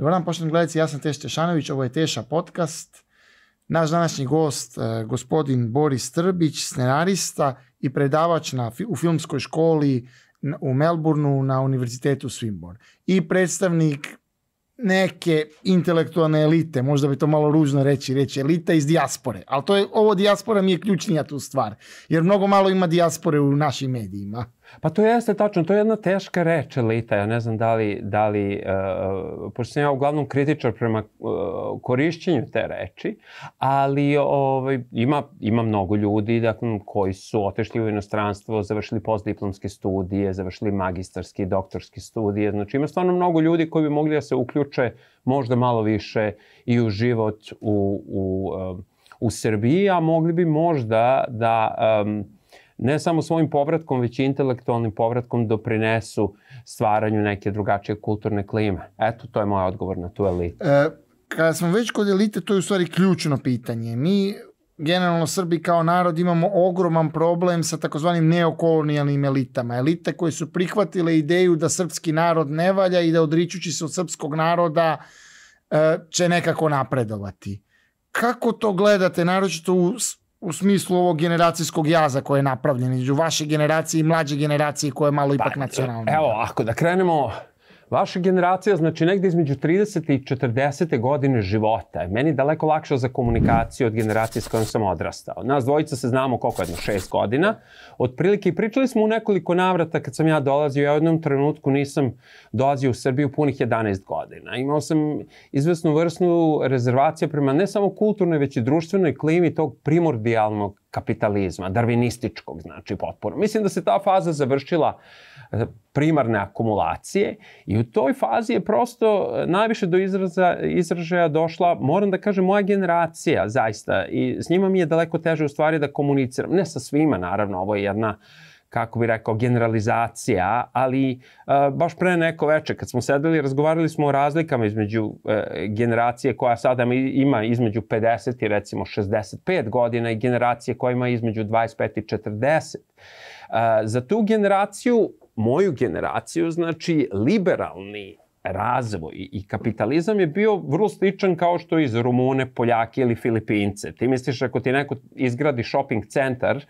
Dobar dan, poštovani gledajci, ja sam Teš Tešanović, ovo je Teša podcast. Naš današnji gost, eh, gospodin Boris Trbić, scenarista i predavač na, u filmskoj školi u Melbourneu na Univerzitetu Swinburne. I predstavnik neke intelektualne elite, možda bi to malo ružno reći, reći elita iz dijaspore, ali to je, ovo dijaspora mi je ključnija tu stvar, jer mnogo malo ima dijaspore u našim medijima. Pa to jeste tačno, to je jedna teška reč elita, ja ne znam da li, da li uh, pošto sam ja uglavnom kritičar prema uh, korišćenju te reči, ali ovaj, ima, ima mnogo ljudi dakle, koji su otešli u inostranstvo, završili postdiplomske studije, završili magistarske i doktorske studije, znači ima stvarno mnogo ljudi koji bi mogli da se uključe možda malo više i u život u, u, uh, u Srbiji, a mogli bi možda da um, ne samo svojim povratkom, već i intelektualnim povratkom doprinesu stvaranju neke drugačije kulturne klime. Eto, to je moj odgovor na tu elitu. E, kada smo već kod elite, to je u stvari ključno pitanje. Mi generalno Srbi kao narod imamo ogroman problem sa takozvanim neokolonijalnim elitama. Elite koje su prihvatile ideju da srpski narod ne valja i da odričući se od srpskog naroda e, će nekako napredovati. Kako to gledate, naročito u u smislu ovog generacijskog jaza koje je napravljen između vaše generacije i mlađe generacije koje je malo ipak pa, nacionalno. Evo, ako da krenemo Vaša generacija, znači negde između 30. i 40. godine života je meni daleko lakša za komunikaciju od generacije s kojom sam odrastao. Nas dvojica se znamo koliko jedno, šest godina. Otprilike i pričali smo u nekoliko navrata kad sam ja dolazio, ja u jednom trenutku nisam dolazio u Srbiju punih 11 godina. Imao sam izvesnu vrstnu rezervaciju prema ne samo kulturnoj, već i društvenoj klimi tog primordijalnog kapitalizma, darvinističkog, znači potpuno. Mislim da se ta faza završila primarne akumulacije i u toj fazi je prosto e, najviše do izraza, izražaja došla, moram da kažem, moja generacija, zaista, i s njima mi je daleko teže u stvari da komuniciram, ne sa svima, naravno, ovo je jedna kako bi rekao, generalizacija, ali uh, baš pre neko veče kad smo sedeli, razgovarali smo o razlikama između uh, generacije koja sada ima između 50 i recimo 65 godina i generacije koja ima između 25 i 40. Uh, za tu generaciju, moju generaciju, znači liberalni razvoj i kapitalizam je bio vrlo sličan kao što iz Rumune, Poljake ili Filipince. Ti misliš ako ti neko izgradi shopping centar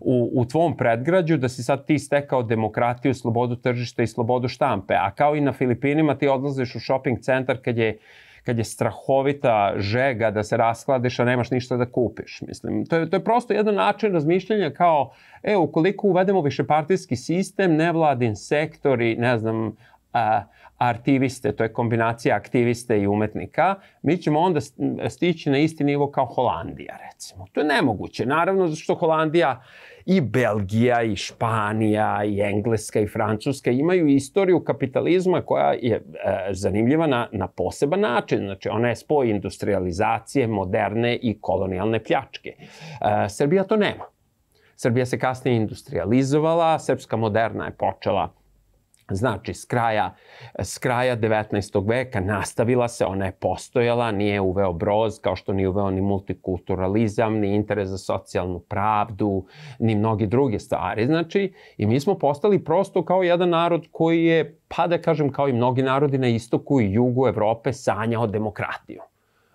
u, u tvom predgrađu da si sad ti stekao demokratiju, slobodu tržišta i slobodu štampe, a kao i na Filipinima ti odlaziš u shopping centar kad je kad je strahovita žega da se raskladiš, a nemaš ništa da kupiš. Mislim, to je, to je prosto jedan način razmišljanja kao, e, ukoliko uvedemo višepartijski sistem, nevladin sektor i, ne znam, a, artiviste, to je kombinacija aktiviste i umetnika, mi ćemo onda stići na isti nivo kao Holandija, recimo. To je nemoguće, naravno, što Holandija i Belgija i Španija i Engleska i Francuska imaju istoriju kapitalizma koja je e, zanimljiva na, na poseban način. Znači, ona je spoj industrializacije, moderne i kolonijalne pljačke. E, Srbija to nema. Srbija se kasnije industrializovala, srpska moderna je počela Znači, s kraja, s kraja 19. veka nastavila se, ona je postojala, nije uveo broz, kao što nije uveo ni multikulturalizam, ni interes za socijalnu pravdu, ni mnogi druge stvari. Znači, i mi smo postali prosto kao jedan narod koji je, pa da kažem, kao i mnogi narodi na istoku i jugu Evrope, sanjao demokratiju.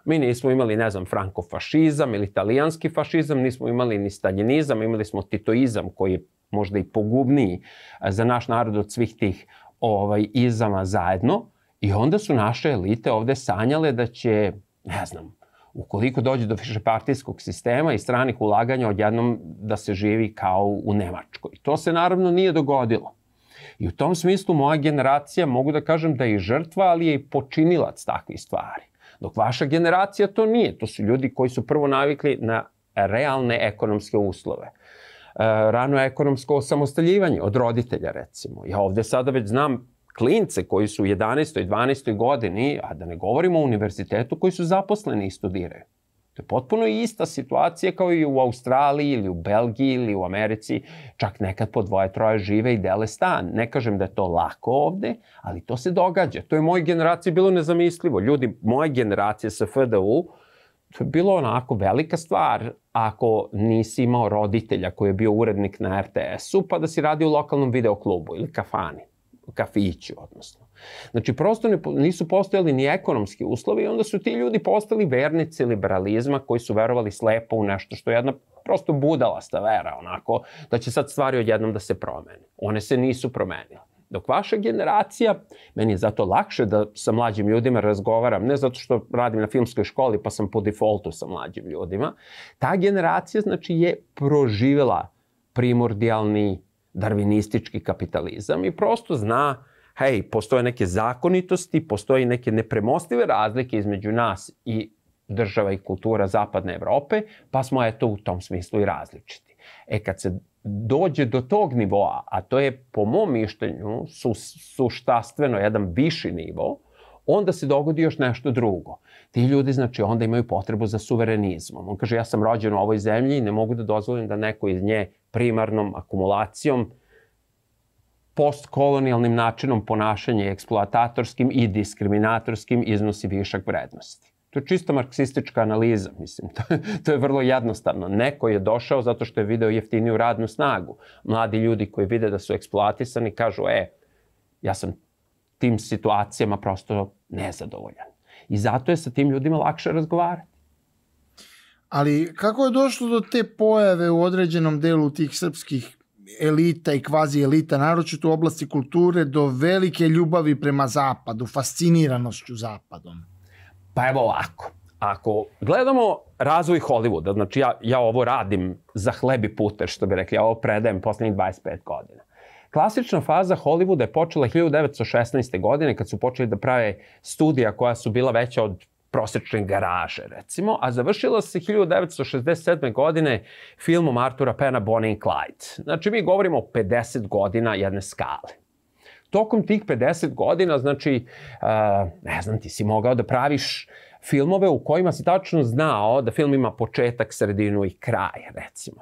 Mi nismo imali, ne znam, frankofašizam ili italijanski fašizam, nismo imali ni staljinizam, imali smo titoizam koji je možda i pogubniji za naš narod od svih tih ovaj, izama zajedno. I onda su naše elite ovde sanjale da će, ne znam, ukoliko dođe do višepartijskog sistema i stranih ulaganja odjednom da se živi kao u Nemačkoj. To se naravno nije dogodilo. I u tom smislu moja generacija, mogu da kažem da je žrtva, ali je i počinilac takvih stvari. Dok vaša generacija to nije. To su ljudi koji su prvo navikli na realne ekonomske uslove. E, rano ekonomsko osamostaljivanje od roditelja recimo. Ja ovde sada već znam klince koji su u 11. i 12. godini, a da ne govorimo o univerzitetu, koji su zaposleni i studiraju. To je potpuno ista situacija kao i u Australiji ili u Belgiji ili u Americi. Čak nekad po dvoje, troje žive i dele stan. Ne kažem da je to lako ovde, ali to se događa. To je moje generacije bilo nezamislivo. Ljudi, moje generacije sa FDU, to je bilo onako velika stvar ako nisi imao roditelja koji je bio urednik na RTS-u, pa da si radio u lokalnom videoklubu ili kafani, kafiću, odnosno. Znači, prosto ne, nisu postojali ni ekonomski uslovi i onda su ti ljudi postali vernici liberalizma koji su verovali slepo u nešto što je jedna prosto budalasta vera, onako, da će sad stvari odjednom da se promene. One se nisu promenile. Dok vaša generacija, meni je zato lakše da sa mlađim ljudima razgovaram, ne zato što radim na filmskoj školi pa sam po defaultu sa mlađim ljudima, ta generacija znači je proživela primordijalni darvinistički kapitalizam i prosto zna hej, postoje neke zakonitosti, postoje neke nepremostive razlike između nas i država i kultura zapadne Evrope, pa smo eto u tom smislu i različiti. E kad se dođe do tog nivoa, a to je po mom mišljenju su, suštastveno jedan viši nivo, onda se dogodi još nešto drugo. Ti ljudi, znači, onda imaju potrebu za suverenizmom. On kaže, ja sam rođen u ovoj zemlji i ne mogu da dozvolim da neko iz nje primarnom akumulacijom, postkolonijalnim načinom ponašanja eksploatatorskim i diskriminatorskim iznosi višak vrednosti. To je čisto marksistička analiza, mislim. To to je vrlo jednostavno. Neko je došao zato što je video jeftiniju radnu snagu. Mladi ljudi koji vide da su eksploatisani kažu, e, ja sam tim situacijama prosto nezadovoljan. I zato je sa tim ljudima lakše razgovarati. Ali kako je došlo do te pojave u određenom delu tih srpskih elita i kvazi elita, naročito u oblasti kulture, do velike ljubavi prema zapadu, fasciniranošću zapadom? Pa evo ovako, ako gledamo razvoj Hollywooda, znači ja, ja ovo radim za hlebi puter, što bi rekli, ja ovo predajem poslednjih 25 godina. Klasična faza Hollywooda je počela 1916. godine kad su počeli da prave studija koja su bila veća od prosečne garaže, recimo, a završila se 1967. godine filmom Artura Pena Bonnie and Clyde. Znači, mi govorimo o 50 godina jedne skale. Tokom tih 50 godina, znači, ne znam, ti si mogao da praviš filmove u kojima si tačno znao da film ima početak, sredinu i kraj, recimo.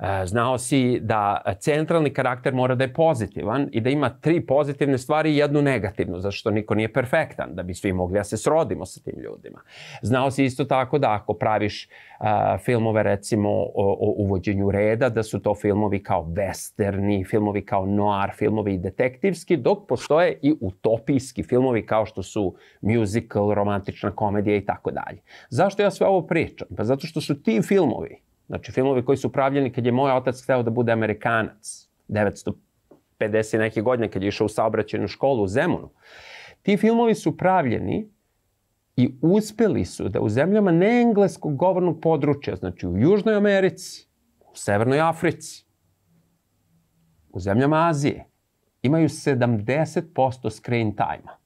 E, znao si da centralni karakter mora da je pozitivan i da ima tri pozitivne stvari i jednu negativnu, zašto niko nije perfektan, da bi svi mogli da se srodimo sa tim ljudima. Znao si isto tako da ako praviš uh, filmove recimo o, o uvođenju reda, da su to filmovi kao westerni, filmovi kao noir, filmovi detektivski, dok postoje i utopijski filmovi kao što su musical, romantična komedija i tako dalje. Zašto ja sve ovo pričam? Pa zato što su ti filmovi Znači, filmovi koji su pravljeni kad je moj otac hteo da bude Amerikanac, 950 neke godine kad je išao u saobraćenu školu u Zemunu. Ti filmovi su pravljeni i uspeli su da u zemljama neengleskog govornog područja, znači u Južnoj Americi, u Severnoj Africi, u zemljama Azije, imaju 70% screen time-a.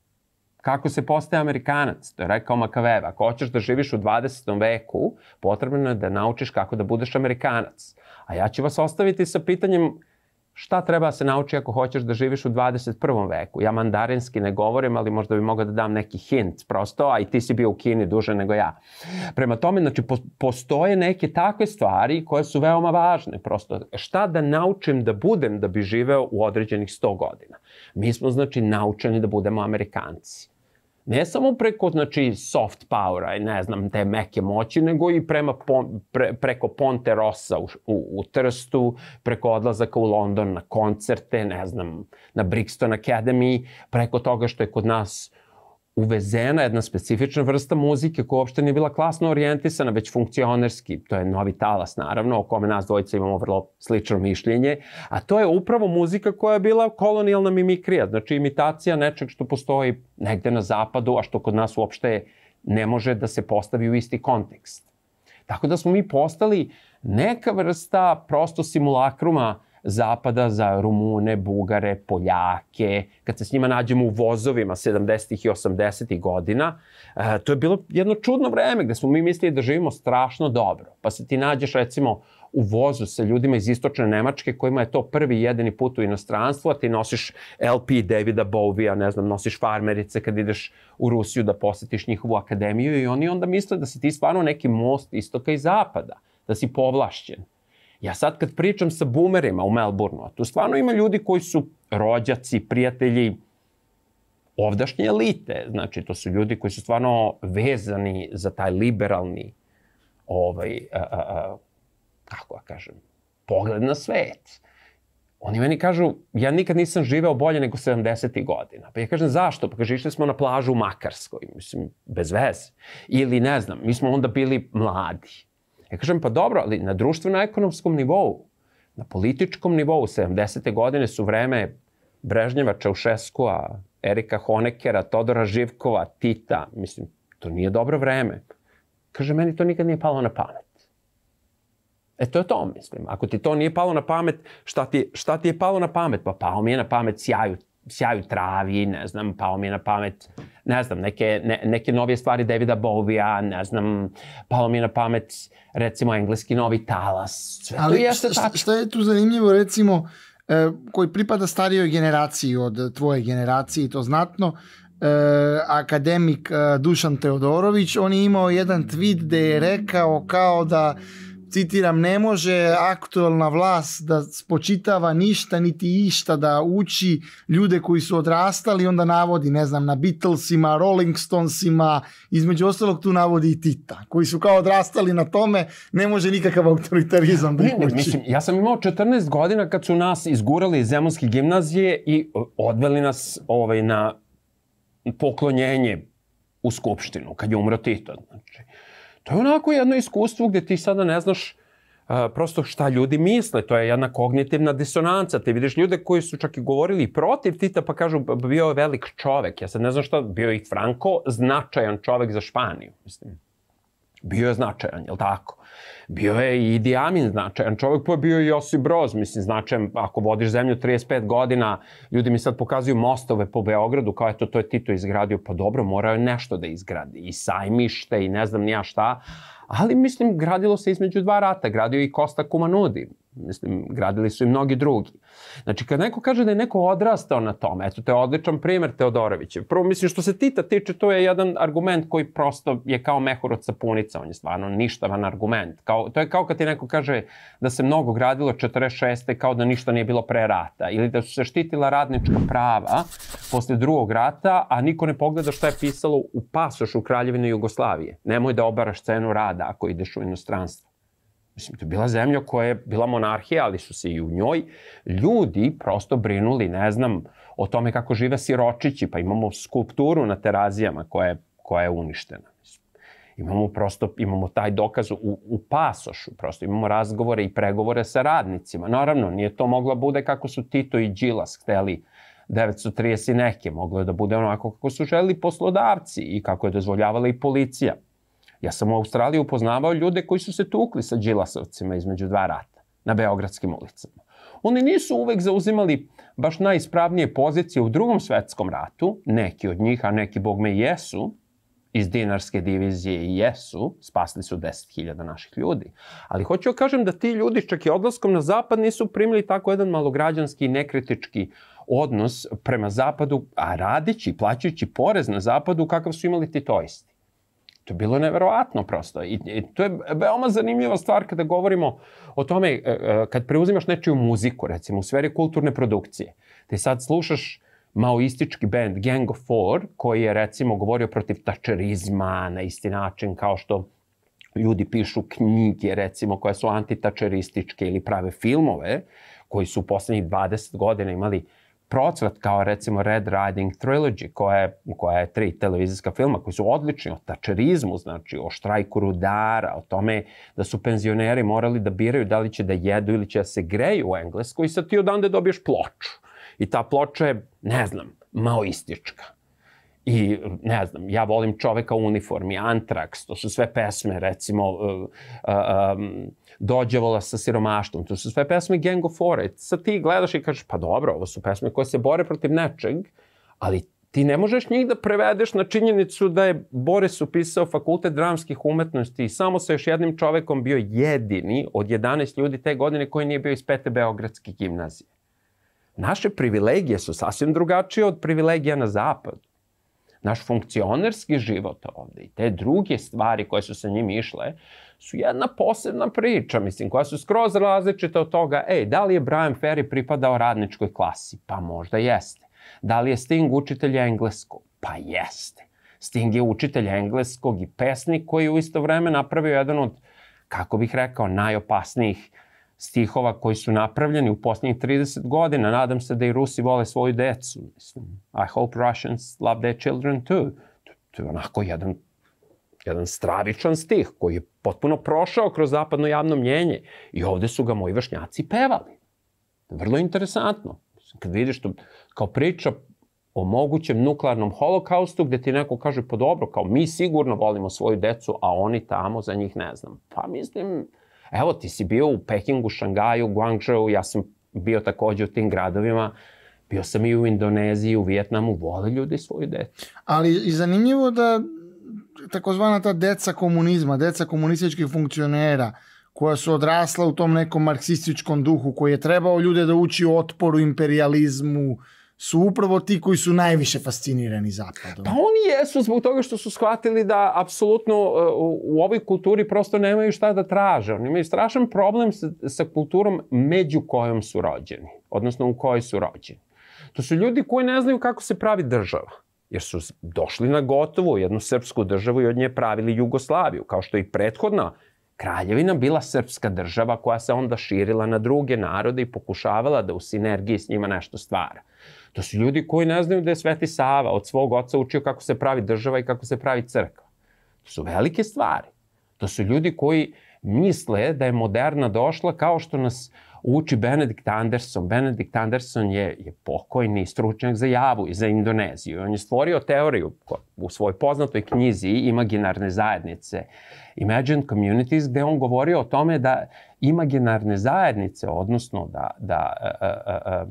Kako se postaje Amerikanac? To je rekao Makaveva. Ako hoćeš da živiš u 20. veku, potrebno je da naučiš kako da budeš Amerikanac. A ja ću vas ostaviti sa pitanjem šta treba da se nauči ako hoćeš da živiš u 21. veku. Ja mandarinski ne govorim, ali možda bi mogao da dam neki hint prosto, a i ti si bio u Kini duže nego ja. Prema tome, znači, postoje neke takve stvari koje su veoma važne. Prosto, šta da naučim da budem da bi živeo u određenih 100 godina? Mi smo, znači, naučeni da budemo Amerikanci ne samo preko znači soft powera ne znam te meke moći nego i prema pon, pre, preko Ponte Rossa u, u, u Trstu preko odlazaka u London na koncerte ne znam na Brixton Academy preko toga što je kod nas uvezena jedna specifična vrsta muzike koja uopšte nije bila klasno orijentisana, već funkcionerski. To je novi talas, naravno, o kome nas dvojica imamo vrlo slično mišljenje. A to je upravo muzika koja je bila kolonijalna mimikrija, znači imitacija nečeg što postoji negde na zapadu, a što kod nas uopšte ne može da se postavi u isti kontekst. Tako da smo mi postali neka vrsta prosto simulakruma uh, zapada za Rumune, Bugare, Poljake, kad se s njima nađemo u vozovima 70. i 80. godina, e, to je bilo jedno čudno vreme gde smo mi mislili da živimo strašno dobro. Pa se ti nađeš recimo u vozu sa ljudima iz istočne Nemačke kojima je to prvi jedini put u inostranstvu, a ti nosiš LP Davida Bowie-a, ne znam, nosiš farmerice kad ideš u Rusiju da posetiš njihovu akademiju i oni onda misle da si ti stvarno neki most istoka i zapada, da si povlašćen. Ja sad kad pričam sa boomerima u Melbourneu, tu stvarno ima ljudi koji su rođaci, prijatelji, ovdašnje elite. Znači, to su ljudi koji su stvarno vezani za taj liberalni, ovaj, a, a, a, kako ja kažem, pogled na svet. Oni meni kažu, ja nikad nisam živeo bolje nego 70. godina. Pa ja kažem, zašto? Pa kaže, išli smo na plažu u Makarskoj. Mislim, bez veze. Ili, ne znam, mi smo onda bili mladi. Ja kažem, pa dobro, ali na društveno-ekonomskom nivou, na političkom nivou, 70. godine su vreme Brežnjeva, Čaušeskua, Erika Honekera, Todora Živkova, Tita. Mislim, to nije dobro vreme. Kaže, meni to nikad nije palo na pamet. E to je to, mislim. Ako ti to nije palo na pamet, šta ti, šta ti je palo na pamet? Pa pao mi je na pamet sjaju, sjaju travi, ne znam, pao mi je na pamet, ne znam, neke, ne, neke novije stvari Davida Bovija, ne znam, palo mi na pamet, recimo, engleski novi talas. Sve Ali to jeste šta, šta je tu zanimljivo, recimo, e, koji pripada starijoj generaciji od tvoje generacije, to znatno, e, akademik e, Dušan Teodorović, on je imao jedan tweet gde je rekao kao da citiram, ne može aktualna vlast da spočitava ništa niti išta da uči ljude koji su odrastali, onda navodi, ne znam, na Beatlesima, Rolling Stonesima, između ostalog tu navodi i Tita, koji su kao odrastali na tome, ne može nikakav autoritarizam da Ne, ne, mislim, ja sam imao 14 godina kad su nas izgurali iz Zemunske gimnazije i odveli nas ovaj, na poklonjenje u Skupštinu, kad je umro Tito. Znači, to je onako jedno iskustvo gde ti sada ne znaš uh, prosto šta ljudi misle. To je jedna kognitivna disonanca. Ti vidiš ljude koji su čak i govorili protiv Tita pa kažu "B- bio je velik čovek. Ja sad ne znam šta, bio je i Franco značajan čovek za Španiju. Mislim, bio je značajan, jel tako? Bio je i Idi Amin značajan čovjek, pa je bio i Josip Broz, mislim, značajan, ako vodiš zemlju 35 godina, ljudi mi sad pokazuju mostove po Beogradu, kao eto, to je Tito izgradio, pa dobro, morao je nešto da izgradi, i sajmište, i ne znam nija šta, ali mislim, gradilo se između dva rata, gradio i Kosta Kumanudi, mislim, gradili su i mnogi drugi. Znači, kad neko kaže da je neko odrastao na tome, eto, to je odličan primer Teodorovićev. Prvo, mislim, što se Tita tiče, to je jedan argument koji prosto je kao mehur od sapunica, on je stvarno ništavan argument. Kao, to je kao kad ti neko kaže da se mnogo gradilo 46. kao da ništa nije bilo pre rata, ili da su se štitila radnička prava posle drugog rata, a niko ne pogleda šta je pisalo u pasošu Kraljevine Jugoslavije. Nemoj da obaraš cenu rada ako ideš u inostranstvo. Mislim, to je bila zemlja koja je bila monarhija, ali su se i u njoj ljudi prosto brinuli, ne znam, o tome kako žive siročići, pa imamo skulpturu na terazijama koja je, koja je uništena. Imamo prosto, imamo taj dokaz u, u pasošu, prosto imamo razgovore i pregovore sa radnicima. Naravno, nije to moglo bude kako su Tito i Đilas hteli 930 i neke, moglo je da bude onako kako su želi poslodavci i kako je dozvoljavala i policija. Ja sam u Australiji upoznavao ljude koji su se tukli sa Đilasovcima između dva rata na beogradskim ulicama. Oni nisu uvek zauzimali baš najispravnije pozicije u drugom svetskom ratu, neki od njih, a neki, bog me, jesu, iz dinarske divizije i jesu, spasli su 10.000 naših ljudi. Ali hoću da kažem da ti ljudi čak i odlaskom na zapad nisu primili tako jedan malograđanski i nekritički odnos prema zapadu, a radići, plaćajući porez na zapadu kakav su imali titoisti. To je bilo neverovatno prosto. I, I to je veoma zanimljiva stvar kada govorimo o tome, e, e, kad preuzimaš nečiju muziku, recimo u sferi kulturne produkcije. Ti sad slušaš maoistički band Gang of Four, koji je recimo govorio protiv tačerizma na isti način kao što ljudi pišu knjige, recimo, koje su antitačerističke ili prave filmove, koji su u poslednjih 20 godina imali procvat kao recimo Red Riding Trilogy, koja je, koja je tri televizijska filma koji su odlični o tačerizmu, znači o štrajku rudara, o tome da su penzioneri morali da biraju da li će da jedu ili će da se greju u Engleskoj i sad ti odande dobiješ ploču. I ta ploča je, ne znam, maoistička. I, ne znam, ja volim čoveka u uniformi, Antrax, to su sve pesme, recimo, uh, uh, um, Dođevola sa siromaštvom, to su sve pesme Gang of Four. I sad ti gledaš i kažeš, pa dobro, ovo su pesme koje se bore protiv nečeg, ali ti ne možeš njih da prevedeš na činjenicu da je Boris upisao fakultet dramskih umetnosti i samo sa još jednim čovekom bio jedini od 11 ljudi te godine koji nije bio iz pete Beogradske gimnazije. Naše privilegije su sasvim drugačije od privilegija na zapadu naš funkcionerski život ovde i te druge stvari koje su sa njim išle su jedna posebna priča, mislim, koja su skroz različita od toga, ej, da li je Brian Ferry pripadao radničkoj klasi? Pa možda jeste. Da li je Sting učitelj engleskog? Pa jeste. Sting je učitelj engleskog i pesnik koji u isto vreme napravio jedan od, kako bih rekao, najopasnijih stihova koji su napravljeni u posljednjih 30 godina. Nadam se da i Rusi vole svoju decu. Mislim, I hope Russians love their children too. To, to je onako jedan, jedan stravičan stih koji je potpuno prošao kroz zapadno javno mnjenje. I ovde su ga moji vršnjaci pevali. Vrlo interesantno. Kad vidiš to kao priča o mogućem nuklearnom holokaustu gde ti neko kaže pa dobro, kao mi sigurno volimo svoju decu, a oni tamo za njih ne znam. Pa mislim, evo ti si bio u Pekingu, Šangaju, Guangzhou, ja sam bio takođe u tim gradovima, bio sam i u Indoneziji, u Vijetnamu, vole ljudi svoju decu. Ali i zanimljivo da takozvana ta deca komunizma, deca komunističkih funkcionera, koja su odrasla u tom nekom marksističkom duhu koji je trebao ljude da uči otporu imperializmu, su upravo ti koji su najviše fascinirani zapadom. Pa oni jesu zbog toga što su shvatili da apsolutno uh, u ovoj kulturi prosto nemaju šta da traže. Oni imaju strašan problem sa, sa kulturom među kojom su rođeni, odnosno u kojoj su rođeni. To su ljudi koji ne znaju kako se pravi država jer su došli na gotovo jednu srpsku državu i od nje pravili Jugoslaviju, kao što i prethodna kraljevina bila srpska država koja se onda širila na druge narode i pokušavala da u sinergiji s njima nešto stvara. To su ljudi koji ne znaju da je Sveti Sava od svog oca učio kako se pravi država i kako se pravi crkva. To su velike stvari. To su ljudi koji misle da je moderna došla kao što nas uči Benedikt Anderson. Benedikt Anderson je, je pokojni stručnjak za Javu i za Indoneziju. On je stvorio teoriju u svojoj poznatoj knjizi Imaginarne zajednice, Imagine Communities, gde on govorio o tome da imaginarne zajednice, odnosno da, da a, a,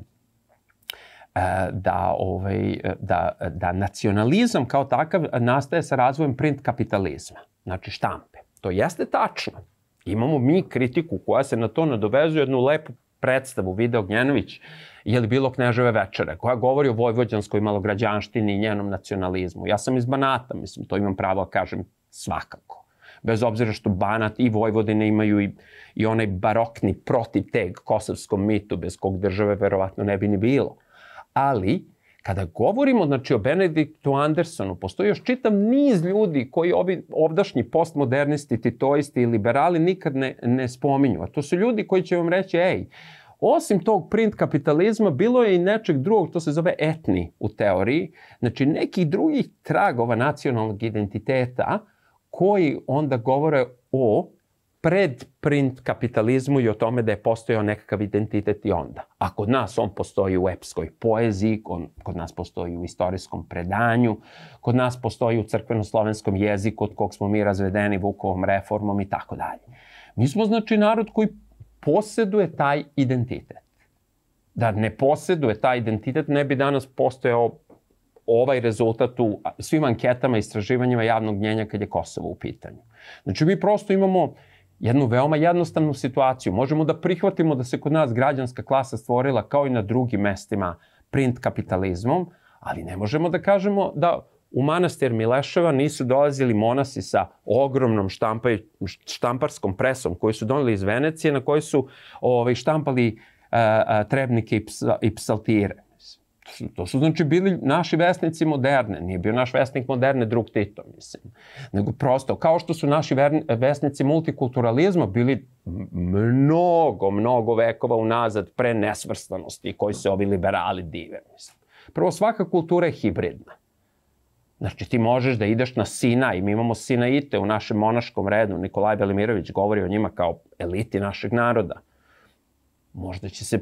a, da, ovaj, da, da nacionalizam kao takav nastaje sa razvojem print kapitalizma, znači štampe. To jeste tačno. Imamo mi kritiku koja se na to nadovezuje jednu lepu predstavu Video Gnjenović je li bilo Kneževe večere, koja govori o vojvođanskoj malograđanštini i njenom nacionalizmu. Ja sam iz Banata, mislim, to imam pravo da kažem svakako. Bez obzira što Banat i Vojvodine imaju i, i onaj barokni protiv teg kosovskom mitu, bez kog države verovatno ne bi ni bilo ali kada govorimo znači, o Benediktu Andersonu, postoji još čitav niz ljudi koji ovi ovdašnji postmodernisti, titoisti i liberali nikad ne, ne spominju. A to su ljudi koji će vam reći, ej, Osim tog print kapitalizma, bilo je i nečeg drugog, to se zove etni u teoriji, znači nekih drugih tragova nacionalnog identiteta koji onda govore o pred print kapitalizmu i o tome da je postojao nekakav identitet i onda. A kod nas on postoji u epskoj poeziji, on, kod nas postoji u istorijskom predanju, kod nas postoji u crkveno-slovenskom jeziku od kog smo mi razvedeni Vukovom reformom i tako dalje. Mi smo znači narod koji poseduje taj identitet. Da ne poseduje taj identitet ne bi danas postojao ovaj rezultat u svim anketama i istraživanjima javnog mnjenja kad je Kosovo u pitanju. Znači mi prosto imamo jednu veoma jednostavnu situaciju. Možemo da prihvatimo da se kod nas građanska klasa stvorila kao i na drugim mestima print kapitalizmom, ali ne možemo da kažemo da u manastir Mileševa nisu dolazili monasi sa ogromnom štampaj, štamparskom presom koju su doneli iz Venecije na kojoj su ovaj, štampali uh, trebnike i, psa, i psaltire. To su znači bili naši vesnici moderne, nije bio naš vesnik moderne drug Tito, mislim. Nego prosto, kao što su naši vesnici multikulturalizma bili mnogo, mnogo vekova unazad pre nesvrstanosti koji se ovi liberali dive, mislim. Prvo, svaka kultura je hibridna. Znači, ti možeš da ideš na Sina i mi imamo Sinaite u našem monaškom redu. Nikolaj Belimirović govori o njima kao eliti našeg naroda. Možda će se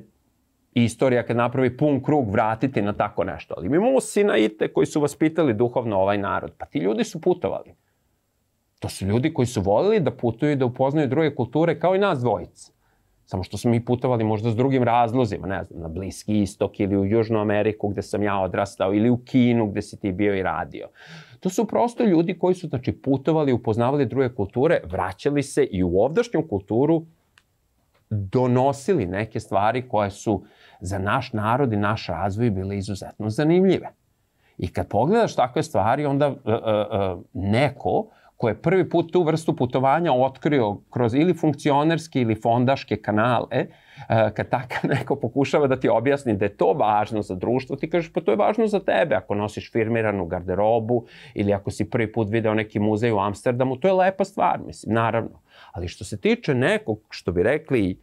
istorija kad napravi pun krug vratiti na tako nešto. Ali mi imamo Sinaite koji su vaspitali duhovno ovaj narod. Pa ti ljudi su putovali. To su ljudi koji su volili da putuju i da upoznaju druge kulture kao i nas dvojice. Samo što smo mi putovali možda s drugim razlozima, ne znam, na Bliski istok ili u Južnu Ameriku gde sam ja odrastao ili u Kinu gde si ti bio i radio. To su prosto ljudi koji su znači, putovali, upoznavali druge kulture, vraćali se i u ovdašnju kulturu donosili neke stvari koje su za naš narod i naš razvoj bile izuzetno zanimljive. I kad pogledaš takve stvari, onda uh, uh, neko ko je prvi put tu vrstu putovanja otkrio kroz ili funkcionerske ili fondaške kanale, kad takav neko pokušava da ti objasni da je to važno za društvo, ti kažeš pa to je važno za tebe ako nosiš firmiranu garderobu ili ako si prvi put video neki muzej u Amsterdamu, to je lepa stvar, mislim, naravno. Ali što se tiče nekog, što bi rekli,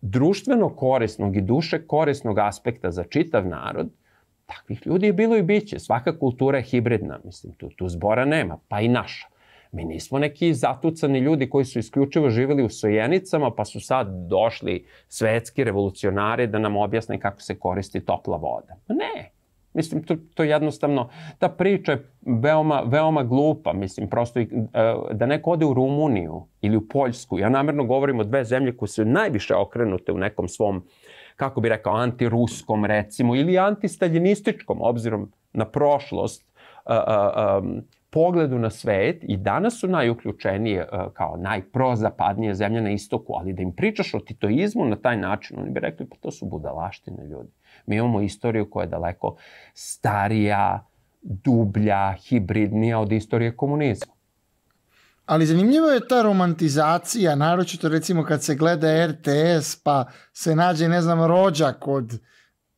društveno korisnog i duše korisnog aspekta za čitav narod, takvih ljudi je bilo i biće. Svaka kultura je hibridna, mislim, tu, tu zbora nema, pa i naša. Mi nismo neki zatucani ljudi koji su isključivo živeli u sojenicama, pa su sad došli svetski revolucionari da nam objasne kako se koristi topla voda. Ne, Mislim, to, to jednostavno, ta priča je veoma, veoma glupa. Mislim, prosto e, da neko ode u Rumuniju ili u Poljsku, ja namerno govorim o dve zemlje koje su najviše okrenute u nekom svom, kako bi rekao, antiruskom recimo, ili antistaljinističkom, obzirom na prošlost, um, pogledu na svet i danas su najuključenije e, kao najprozapadnije zemlje na istoku, ali da im pričaš o titoizmu na taj način, oni bi rekli pa to su budalaštine ljudi. Mi imamo istoriju koja je daleko starija, dublja, hibridnija od istorije komunizma. Ali zanimljivo je ta romantizacija, naročito recimo kad se gleda RTS pa se nađe, ne znam, rođak od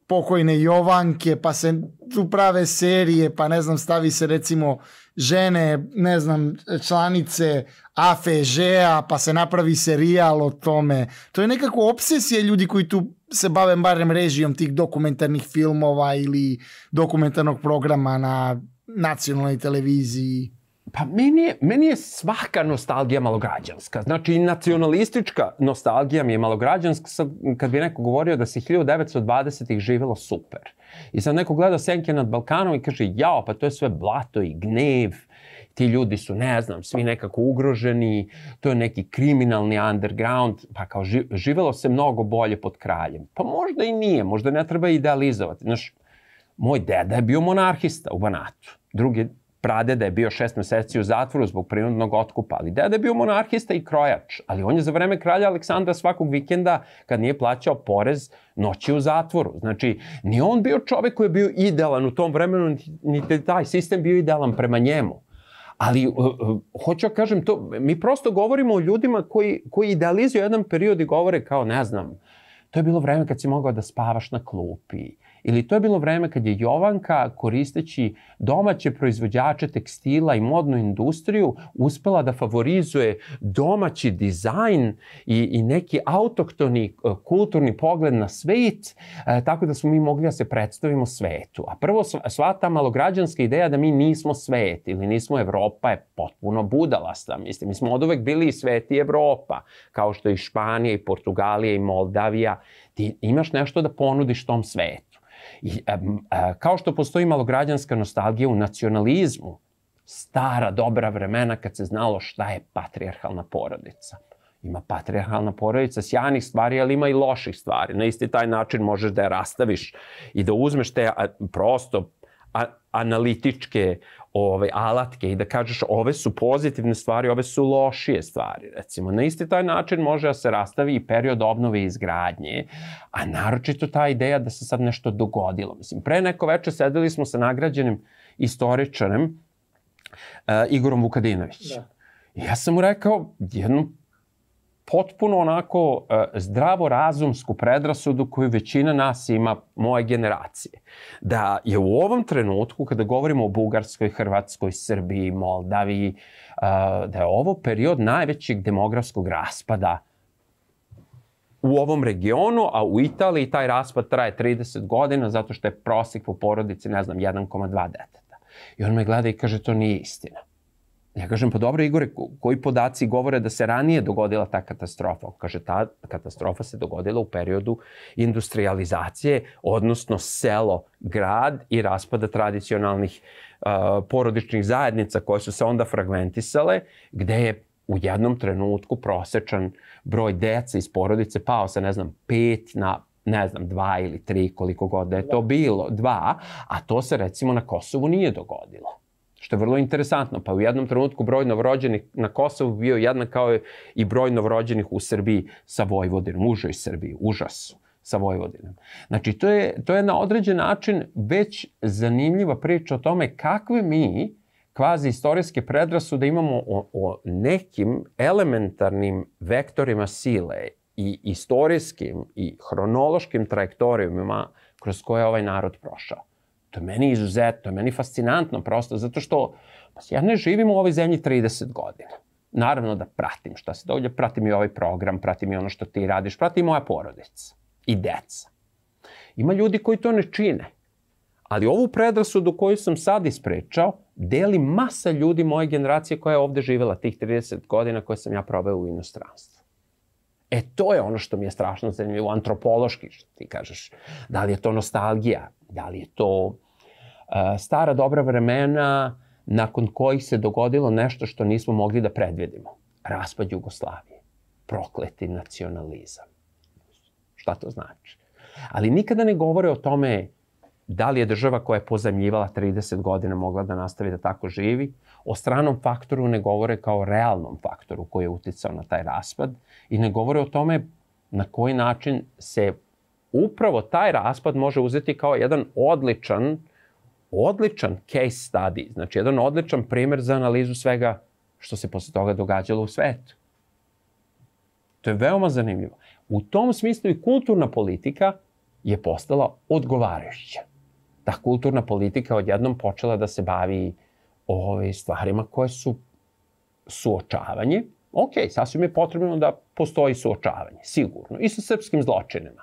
pokojne Jovanke, pa se tu prave serije, pa ne znam, stavi se recimo žene, ne znam, članice AFŽ-a, pa se napravi serijal o tome. To je nekako obsesija ljudi koji tu se bave barem režijom tih dokumentarnih filmova ili dokumentarnog programa na nacionalnoj televiziji. Pa meni je, meni je svaka nostalgija malograđanska. Znači i nacionalistička nostalgija mi je malograđanska kad bi neko govorio da se 1920-ih živelo super. I sad neko gleda Senke nad Balkanom i kaže jao pa to je sve blato i gnev ti ljudi su, ne znam, svi nekako ugroženi, to je neki kriminalni underground, pa kao živelo se mnogo bolje pod kraljem. Pa možda i nije, možda ne treba idealizovati. Znaš, moj deda je bio monarhista u Banatu. Drugi pradeda je bio šest meseci u zatvoru zbog prinudnog otkupa, ali deda je bio monarhista i krojač, ali on je za vreme kralja Aleksandra svakog vikenda, kad nije plaćao porez, noći u zatvoru. Znači, ni on bio čovek koji je bio idealan u tom vremenu, niti taj sistem bio idealan prema njemu. Ali, uh, uh, hoću da kažem to, mi prosto govorimo o ljudima koji, koji idealizuju jedan period i govore kao, ne znam, to je bilo vreme kad si mogao da spavaš na klupi, Ili to je bilo vreme kad je Jovanka, koristeći domaće proizvođače tekstila i modnu industriju, uspela da favorizuje domaći dizajn i, i neki autoktoni e, kulturni pogled na svet, e, tako da smo mi mogli da se predstavimo svetu. A prvo, sva ta malograđanska ideja da mi nismo svet ili nismo Evropa je potpuno budalasta. Mislim, mi smo od uvek bili i svet i Evropa, kao što i Španija i Portugalija i Moldavija. Ti imaš nešto da ponudiš tom svetu. I, a, a, kao što postoji malograđanska nostalgija u nacionalizmu, stara dobra vremena kad se znalo šta je patrijarhalna porodica. Ima patrijarhalna porodica sjajnih stvari, ali ima i loših stvari. Na isti taj način možeš da je rastaviš i da uzmeš te a, prosto a, analitičke ove, alatke i da kažeš ove su pozitivne stvari, ove su lošije stvari. Recimo, na isti taj način može da se rastavi i period obnove i izgradnje, a naročito ta ideja da se sad nešto dogodilo. Mislim, pre neko veče sedeli smo sa nagrađenim istoričarem uh, Igorom Vukadinovićem. Da. I ja sam mu rekao jednu potpuno onako e, zdravo razumsku predrasudu koju većina nas ima moje generacije. Da je u ovom trenutku, kada govorimo o Bugarskoj, Hrvatskoj, Srbiji, Moldaviji, e, da je ovo period najvećeg demografskog raspada u ovom regionu, a u Italiji taj raspad traje 30 godina zato što je prosek po porodici, ne znam, 1,2 deteta. I on me gleda i kaže, to nije istina. Ja kažem, pa dobro Igore, koji podaci govore da se ranije dogodila ta katastrofa? Kaže, ta katastrofa se dogodila u periodu industrializacije, odnosno selo, grad i raspada tradicionalnih uh, porodičnih zajednica koje su se onda fragmentisale, gde je u jednom trenutku prosečan broj dece iz porodice pao sa, ne znam, pet na ne znam, dva ili tri, koliko god da je to bilo, dva, a to se recimo na Kosovu nije dogodilo. Što je vrlo interesantno, pa u jednom trenutku broj novorođenih na Kosovu bio jednak kao i broj novorođenih u Srbiji sa Vojvodinom, užoj Srbiji, užas sa Vojvodinom. Znači, to je, to je na određen način već zanimljiva priča o tome kakve mi kvazi istorijske predrasude imamo o, o nekim elementarnim vektorima sile i istorijskim i hronološkim trajektorijima kroz koje je ovaj narod prošao. To je meni izuzetno, to je meni fascinantno prosto, zato što pa ja ne živim u ovoj zemlji 30 godina. naravno da pratim šta se događa, pratim i ovaj program, pratim i ono što ti radiš, pratim i moja porodica i deca. Ima ljudi koji to ne čine. Ali ovu predrasudu koju sam sad isprečao, deli masa ljudi moje generacije koja je ovde živela tih 30 godina koje sam ja proveo u inostranstvu. E, to je ono što mi je strašno zanimljivo, antropološki, što ti kažeš. Da li je to nostalgija? Da li je to uh, stara dobra vremena nakon kojih se dogodilo nešto što nismo mogli da predvidimo? Raspad Jugoslavije. Prokleti nacionalizam. Šta to znači? Ali nikada ne govore o tome da li je država koja je pozemljivala 30 godina mogla da nastavi da tako živi. O stranom faktoru ne govore kao realnom faktoru koji je uticao na taj raspad i ne govore o tome na koji način se upravo taj raspad može uzeti kao jedan odličan, odličan case study, znači jedan odličan primer za analizu svega što se posle toga događalo u svetu. To je veoma zanimljivo. U tom smislu i kulturna politika je postala odgovarajuća ta kulturna politika odjednom počela da se bavi ove stvarima koje su suočavanje. Ok, sasvim je potrebno da postoji suočavanje, sigurno, i sa srpskim zločinima.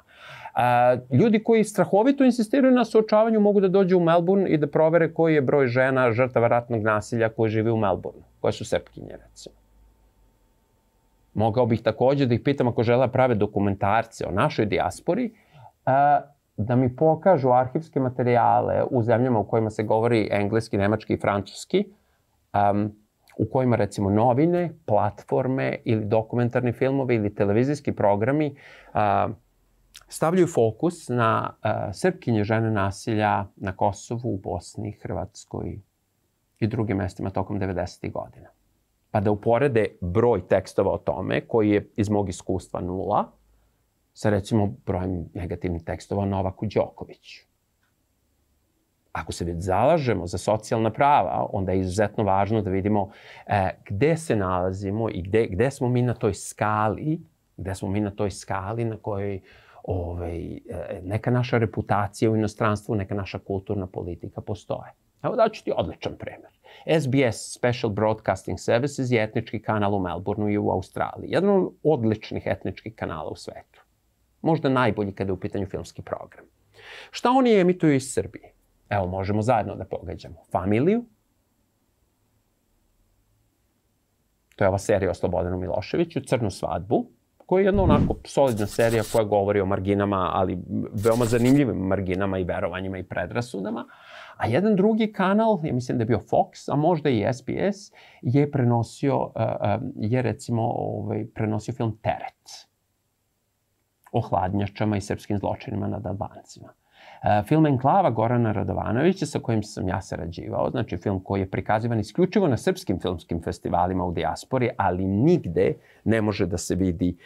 A, ljudi koji strahovito insistiraju na suočavanju mogu da dođu u Melbourne i da provere koji je broj žena žrtava ratnog nasilja koje žive u Melbourne, koje su srpkinje, recimo. Mogao bih takođe da ih pitam ako žele da prave dokumentarce o našoj dijaspori, a, da mi pokažu arhivske materijale u zemljama u kojima se govori engleski, nemački i francuski, um, u kojima recimo novine, platforme ili dokumentarni filmovi ili televizijski programi uh, stavljaju fokus na uh, srpkinje žene nasilja na Kosovu, u Bosni, Hrvatskoj i drugim mestima tokom 90. godina. Pa da uporede broj tekstova o tome, koji je iz mog iskustva nula, sa recimo brojem negativnih tekstova Novaku Đokoviću. Ako se već zalažemo za socijalna prava, onda je izuzetno važno da vidimo e, gde se nalazimo i gde, gde smo mi na toj skali, gde smo mi na toj skali na kojoj ovaj, e, neka naša reputacija u inostranstvu, neka naša kulturna politika postoje. Evo daću ti odličan primer. SBS Special Broadcasting Services je etnički kanal u Melbourneu i u Australiji. Jedan od odličnih etničkih kanala u svetu možda najbolji kada je u pitanju filmski program. Šta oni emituju iz Srbije? Evo, možemo zajedno da pogađamo. Familiju, to je ova serija o Slobodanu Miloševiću, Crnu svadbu, koja je jedna onako solidna serija koja govori o marginama, ali veoma zanimljivim marginama i verovanjima i predrasudama. A jedan drugi kanal, ja mislim da je bio Fox, a možda i SBS, je prenosio, je recimo ovaj, prenosio film Teret o hladnjačama i srpskim zločinima nad Albancima. E, film Enklava Gorana Radovanovića sa kojim sam ja sarađivao, znači film koji je prikazivan isključivo na srpskim filmskim festivalima u dijaspori, ali nigde ne može da se vidi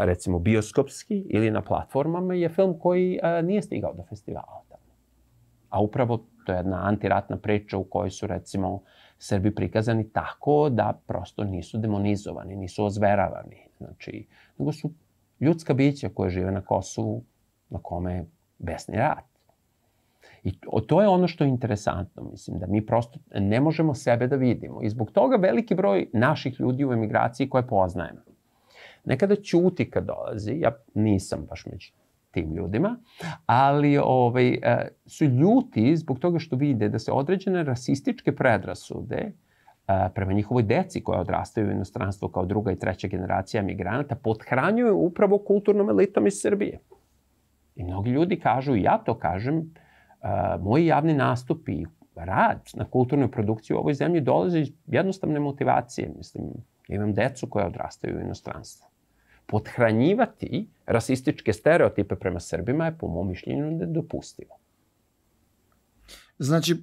recimo bioskopski ili na platformama, je film koji nije stigao do festivala. A upravo to je jedna antiratna priča u kojoj su recimo Srbi prikazani tako da prosto nisu demonizovani, nisu ozveravani, znači, nego su ljudska bića koja žive na Kosovu, na kome besni rat. I to je ono što je interesantno, mislim, da mi prosto ne možemo sebe da vidimo. I zbog toga veliki broj naših ljudi u emigraciji koje poznajemo. Nekada ćuti kad dolazi, ja nisam baš među tim ljudima, ali ovaj, e, su ljuti zbog toga što vide da se određene rasističke predrasude prema njihovoj deci koja odrastaju u inostranstvu kao druga i treća generacija migranata, podhranjuju upravo kulturnom elitom iz Srbije. I mnogi ljudi kažu, i ja to kažem, moji javni nastupi, rad na kulturnoj produkciji u ovoj zemlji dolaze iz jednostavne motivacije. Mislim, imam decu koja odrastaju u inostranstvu. Podhranjivati rasističke stereotipe prema Srbima je, po mom mišljenju, nedopustivo. Znači,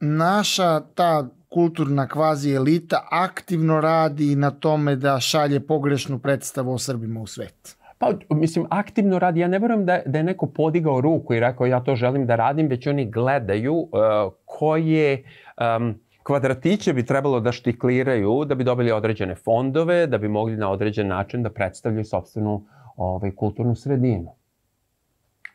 naša ta kulturna kvazi elita aktivno radi na tome da šalje pogrešnu predstavu o Srbima u svet? Pa, mislim, aktivno radi. Ja ne verujem da, da je neko podigao ruku i rekao ja to želim da radim, već oni gledaju uh, koje um, kvadratiće bi trebalo da štikliraju da bi dobili određene fondove, da bi mogli na određen način da predstavljaju sobstvenu ovaj, kulturnu sredinu.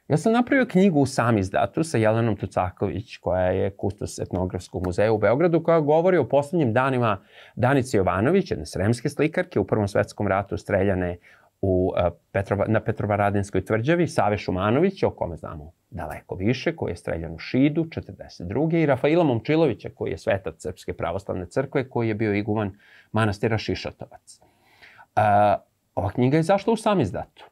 Ja sam napravio knjigu u sam izdatu sa Jelenom Tucaković, koja je kustos etnografskog muzeja u Beogradu, koja govori o poslednjim danima Danice Jovanović, jedne sremske slikarke u Prvom svetskom ratu streljane u e, Petrova, na Petrovaradinskoj tvrđavi, Save Šumanovića, o kome znamo daleko više, koji je streljan u Šidu 42. i Rafaila Momčilovića, koji je svetac Srpske pravoslavne crkve, koji je bio iguman manastira Šišatovac. Uh, ova knjiga je zašla u sam izdatu.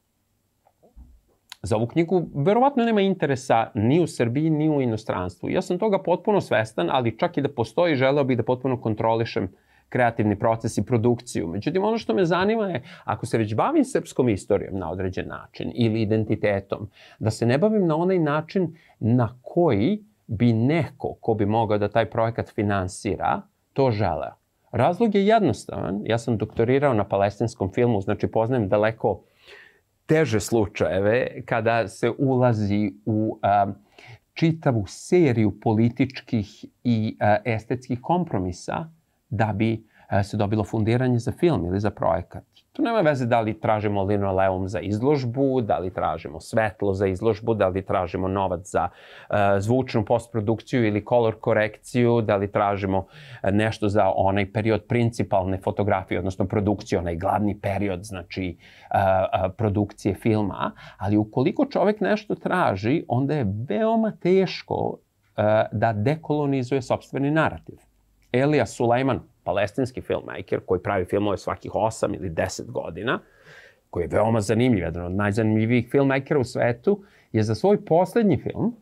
Za ovu knjigu verovatno nema interesa ni u Srbiji, ni u inostranstvu. Ja sam toga potpuno svestan, ali čak i da postoji, želeo bih da potpuno kontrolišem uh, kreativni proces i produkciju. Međutim, ono što me zanima je, ako se već bavim srpskom istorijom na određen način ili identitetom, da se ne bavim na onaj način na koji bi neko ko bi mogao da taj projekat finansira, to želeo. Razlog je jednostavan. Ja sam doktorirao na palestinskom filmu, znači poznajem daleko teže slučajeve kada se ulazi u a, čitavu seriju političkih i a, estetskih kompromisa da bi e, se dobilo fundiranje za film ili za projekat. To nema veze da li tražimo linoleum za izložbu, da li tražimo svetlo za izložbu, da li tražimo novac za uh, zvučnu postprodukciju ili kolor korekciju, da li tražimo e, nešto za onaj period principalne fotografije, odnosno produkcije, onaj glavni period, znači uh, uh, produkcije filma. Ali ukoliko čovek nešto traži, onda je veoma teško uh, da dekolonizuje sobstveni narativ. Elija Sulejman, palestinski filmmaker koji pravi filmove svakih 8 ili 10 godina, koji je veoma zanimljiv, jedan od najzanimljivijih filmmakera u svetu, je za svoj poslednji film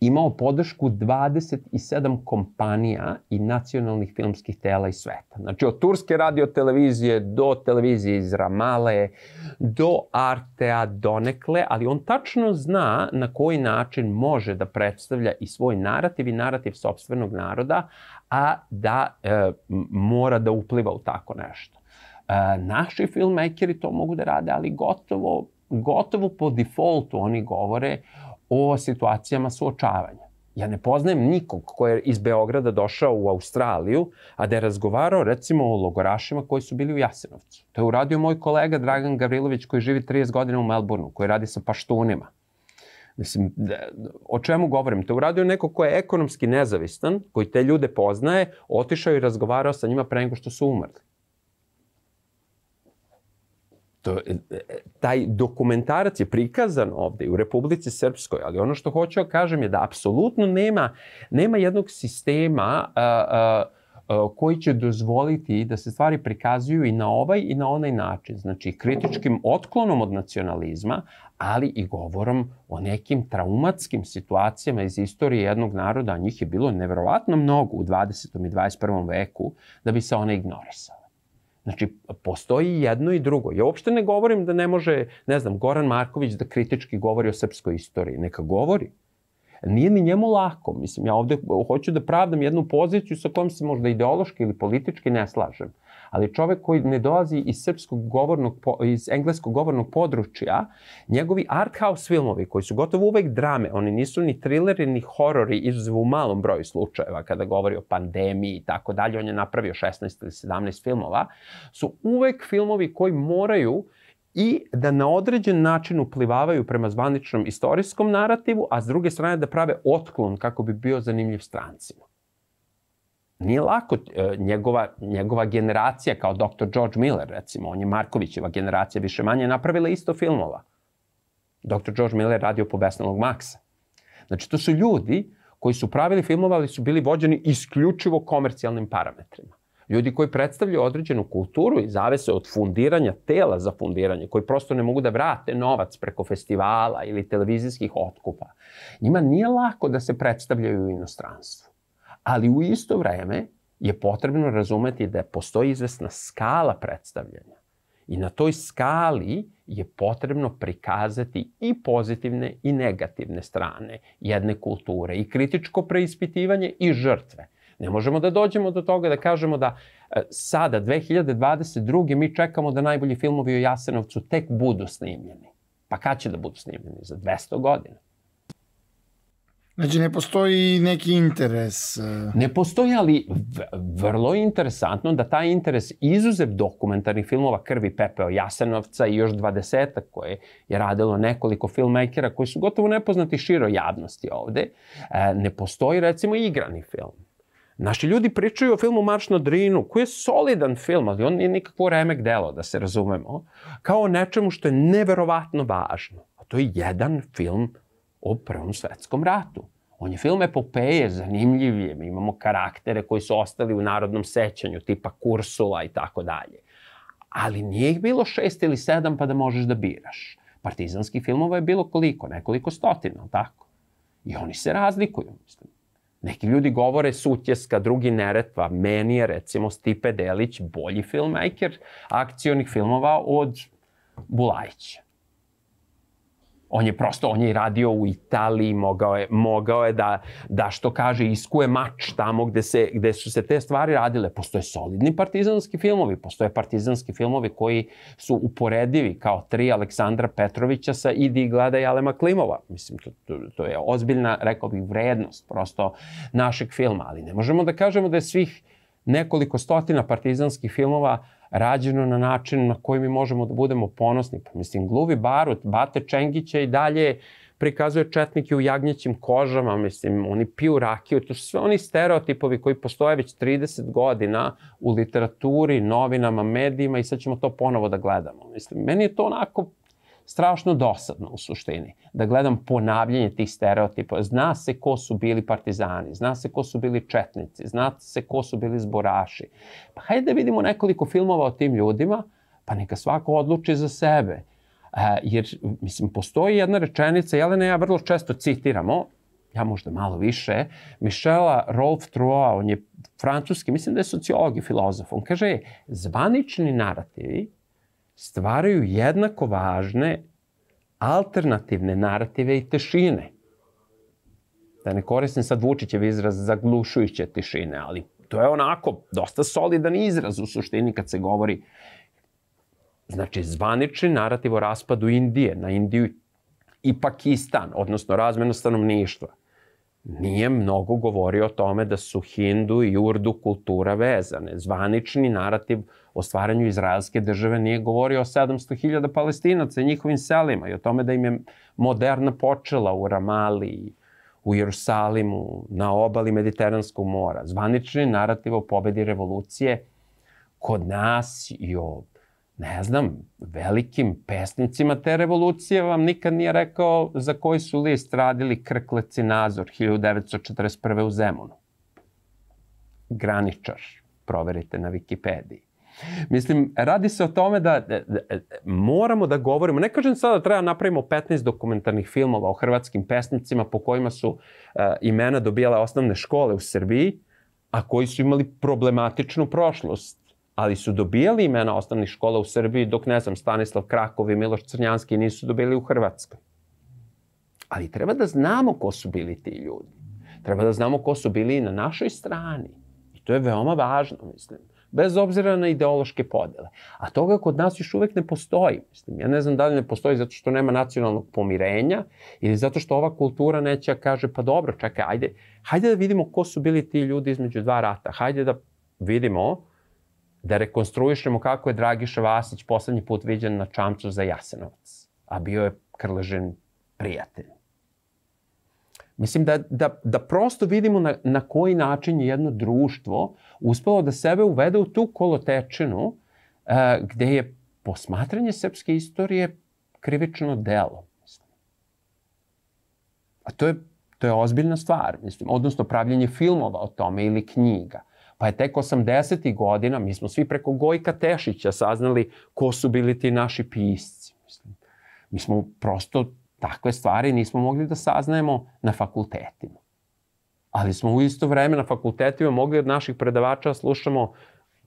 imao podršku 27 kompanija i nacionalnih filmskih tela iz sveta. Znači od turske radiotelevizije do televizije iz Ramale, do Artea donekle, ali on tačno zna na koji način može da predstavlja i svoj narativ i narativ sobstvenog naroda, a da e, mora da upliva u tako nešto. E, naši filmmakeri to mogu da rade, ali gotovo, gotovo po defaultu oni govore o situacijama suočavanja. Ja ne poznajem nikog ko je iz Beograda došao u Australiju, a da je razgovarao recimo o logorašima koji su bili u Jasenovcu. To je uradio moj kolega Dragan Gavrilović koji živi 30 godina u Melbourneu, koji radi sa paštunima. Mislim, da, o čemu govorim? To uradio neko ko je ekonomski nezavistan, koji te ljude poznaje, otišao i razgovarao sa njima pre nego što su umrli. To, e, e, taj dokumentarac je prikazan ovde u Republici Srpskoj, ali ono što hoću da kažem je da apsolutno nema, nema jednog sistema a, a, koji će dozvoliti da se stvari prikazuju i na ovaj i na onaj način. Znači, kritičkim otklonom od nacionalizma, ali i govorom o nekim traumatskim situacijama iz istorije jednog naroda, a njih je bilo neverovatno mnogo u 20. i 21. veku, da bi se one ignorisale. Znači, postoji jedno i drugo. Ja uopšte ne govorim da ne može, ne znam, Goran Marković da kritički govori o srpskoj istoriji. Neka govori. Nije ni njemu lako. Mislim, ja ovde hoću da pravdam jednu poziciju sa kojom se možda ideološki ili politički ne slažem ali čovek koji ne dolazi iz srpskog govornog, iz engleskog govornog područja, njegovi art house filmovi, koji su gotovo uvek drame, oni nisu ni trileri, ni horori, izuzev u malom broju slučajeva, kada govori o pandemiji i tako dalje, on je napravio 16 ili 17 filmova, su uvek filmovi koji moraju i da na određen način uplivavaju prema zvaničnom istorijskom narativu, a s druge strane da prave otklon kako bi bio zanimljiv strancima. Nije lako, e, njegova, njegova generacija, kao dr. George Miller, recimo, on je Markovićeva generacija, više manje, napravila isto filmova. Dr. George Miller radio po Besnalog Maksa. Znači, to su ljudi koji su pravili filmova, ali su bili vođeni isključivo komercijalnim parametrima. Ljudi koji predstavljaju određenu kulturu i zavese od fundiranja tela za fundiranje, koji prosto ne mogu da vrate novac preko festivala ili televizijskih otkupa. Njima nije lako da se predstavljaju u inostranstvu. Ali u isto vreme je potrebno razumeti da postoji izvesna skala predstavljanja. I na toj skali je potrebno prikazati i pozitivne i negativne strane jedne kulture i kritičko preispitivanje i žrtve. Ne možemo da dođemo do toga da kažemo da e, sada, 2022. mi čekamo da najbolji filmovi o Jasenovcu tek budu snimljeni. Pa kad će da budu snimljeni? Za 200 godina. Znači ne postoji neki interes. e, Ne postoji, ali vrlo je interesantno da taj interes izuzev dokumentarnih filmova Krvi Pepeo Jasenovca i još dvadesetak koje je radilo nekoliko filmmakera koji su gotovo nepoznati široj javnosti ovde, e, ne postoji recimo igrani film. Naši ljudi pričaju o filmu Marš na Drinu, koji je solidan film, ali on nije nikakvo remek delo, da se razumemo, kao o nečemu što je neverovatno važno. A to je jedan film o Prvom svetskom ratu. On je film epopeje, zanimljiv je, mi imamo karaktere koji su ostali u narodnom sećanju, tipa Kursula i tako dalje. Ali nije ih bilo šest ili sedam pa da možeš da biraš. Partizanskih filmova je bilo koliko? Nekoliko stotina, tako? I oni se razlikuju, mislim. Neki ljudi govore Sutjeska, drugi Neretva. Meni je, recimo, Stipe Delić bolji filmmaker akcionih filmova od Bulajića. On je prosto, on je radio u Italiji, mogao je, mogao je da, da što kaže, iskuje mač tamo gde, se, gde su se te stvari radile. Postoje solidni partizanski filmovi, postoje partizanski filmovi koji su uporedivi kao tri Aleksandra Petrovića sa Idi i gledaj Alema Klimova. Mislim, to, to, to je ozbiljna, rekao bih, vrednost prosto našeg filma, ali ne možemo da kažemo da je svih nekoliko stotina partizanskih filmova rađeno na način na koji mi možemo da budemo ponosni. Pa, mislim, Gluvi Barut, Bate Čengića i dalje prikazuje četnike u jagnjećim kožama, mislim, oni piju rakiju, to su sve oni stereotipovi koji postoje već 30 godina u literaturi, novinama, medijima i sad ćemo to ponovo da gledamo. Mislim, meni je to onako strašno dosadno u suštini, da gledam ponavljanje tih stereotipa. Zna se ko su bili partizani, zna se ko su bili četnici, zna se ko su bili zboraši. Pa hajde da vidimo nekoliko filmova o tim ljudima, pa neka svako odluči za sebe. E, jer, mislim, postoji jedna rečenica, Jelena ja vrlo često citiramo, ja možda malo više, Michela Rolf Troa, on je francuski, mislim da je sociolog i filozof, on kaže, zvanični narativi stvaraju jednako važne alternativne narative i tešine. Da ne koristim sad Vučićev izraz zaglušujuće tišine, ali to je onako dosta solidan izraz u suštini kad se govori znači zvanični narativ o raspadu Indije na Indiju i Pakistan, odnosno razmenu stanovništva. Nije mnogo govorio o tome da su Hindu i Urdu kultura vezane. Zvanični narativ o stvaranju izraelske države nije govorio o 700.000 palestinaca i njihovim selima i o tome da im je moderna počela u Ramali, u Jerusalimu, na obali Mediteranskog mora. Zvanični narativ o pobedi revolucije kod nas i o ne znam, velikim pesnicima te revolucije vam nikad nije rekao za koji su list radili Krklec i Nazor 1941. u Zemunu. Graničar, proverite na Wikipediji. Mislim, radi se o tome da, da, da moramo da govorimo, ne kažem sada da treba napravimo 15 dokumentarnih filmova o hrvatskim pesnicima po kojima su uh, imena dobijale osnovne škole u Srbiji, a koji su imali problematičnu prošlost ali su dobijali imena osnovnih škola u Srbiji, dok, ne znam, Stanislav Krakov i Miloš Crnjanski nisu dobili u Hrvatskoj. Ali treba da znamo ko su bili ti ljudi. Treba da znamo ko su bili i na našoj strani. I to je veoma važno, mislim. Bez obzira na ideološke podele. A toga kod nas još uvek ne postoji. Mislim, ja ne znam da li ne postoji zato što nema nacionalnog pomirenja ili zato što ova kultura neće da kaže pa dobro, čekaj, ajde, hajde da vidimo ko su bili ti ljudi između dva rata. Hajde da vidimo da rekonstruišemo kako je Dragiša Vasić poslednji put viđen na čamcu za Jasenovac, a bio je Krležen prijatelj. Mislim da, da, da prosto vidimo na, na koji način je jedno društvo uspelo da sebe uvede u tu kolotečinu uh, gde je posmatranje srpske istorije krivično delo. Mislim. A to je, to je ozbiljna stvar, mislim, odnosno pravljenje filmova o tome ili knjiga. Pa je tek 80. godina, mi smo svi preko Gojka Tešića saznali ko su bili ti naši pisci. Mislim. Mi smo prosto takve stvari nismo mogli da saznajemo na fakultetima. Ali smo u isto vreme na fakultetima mogli od naših predavača da slušamo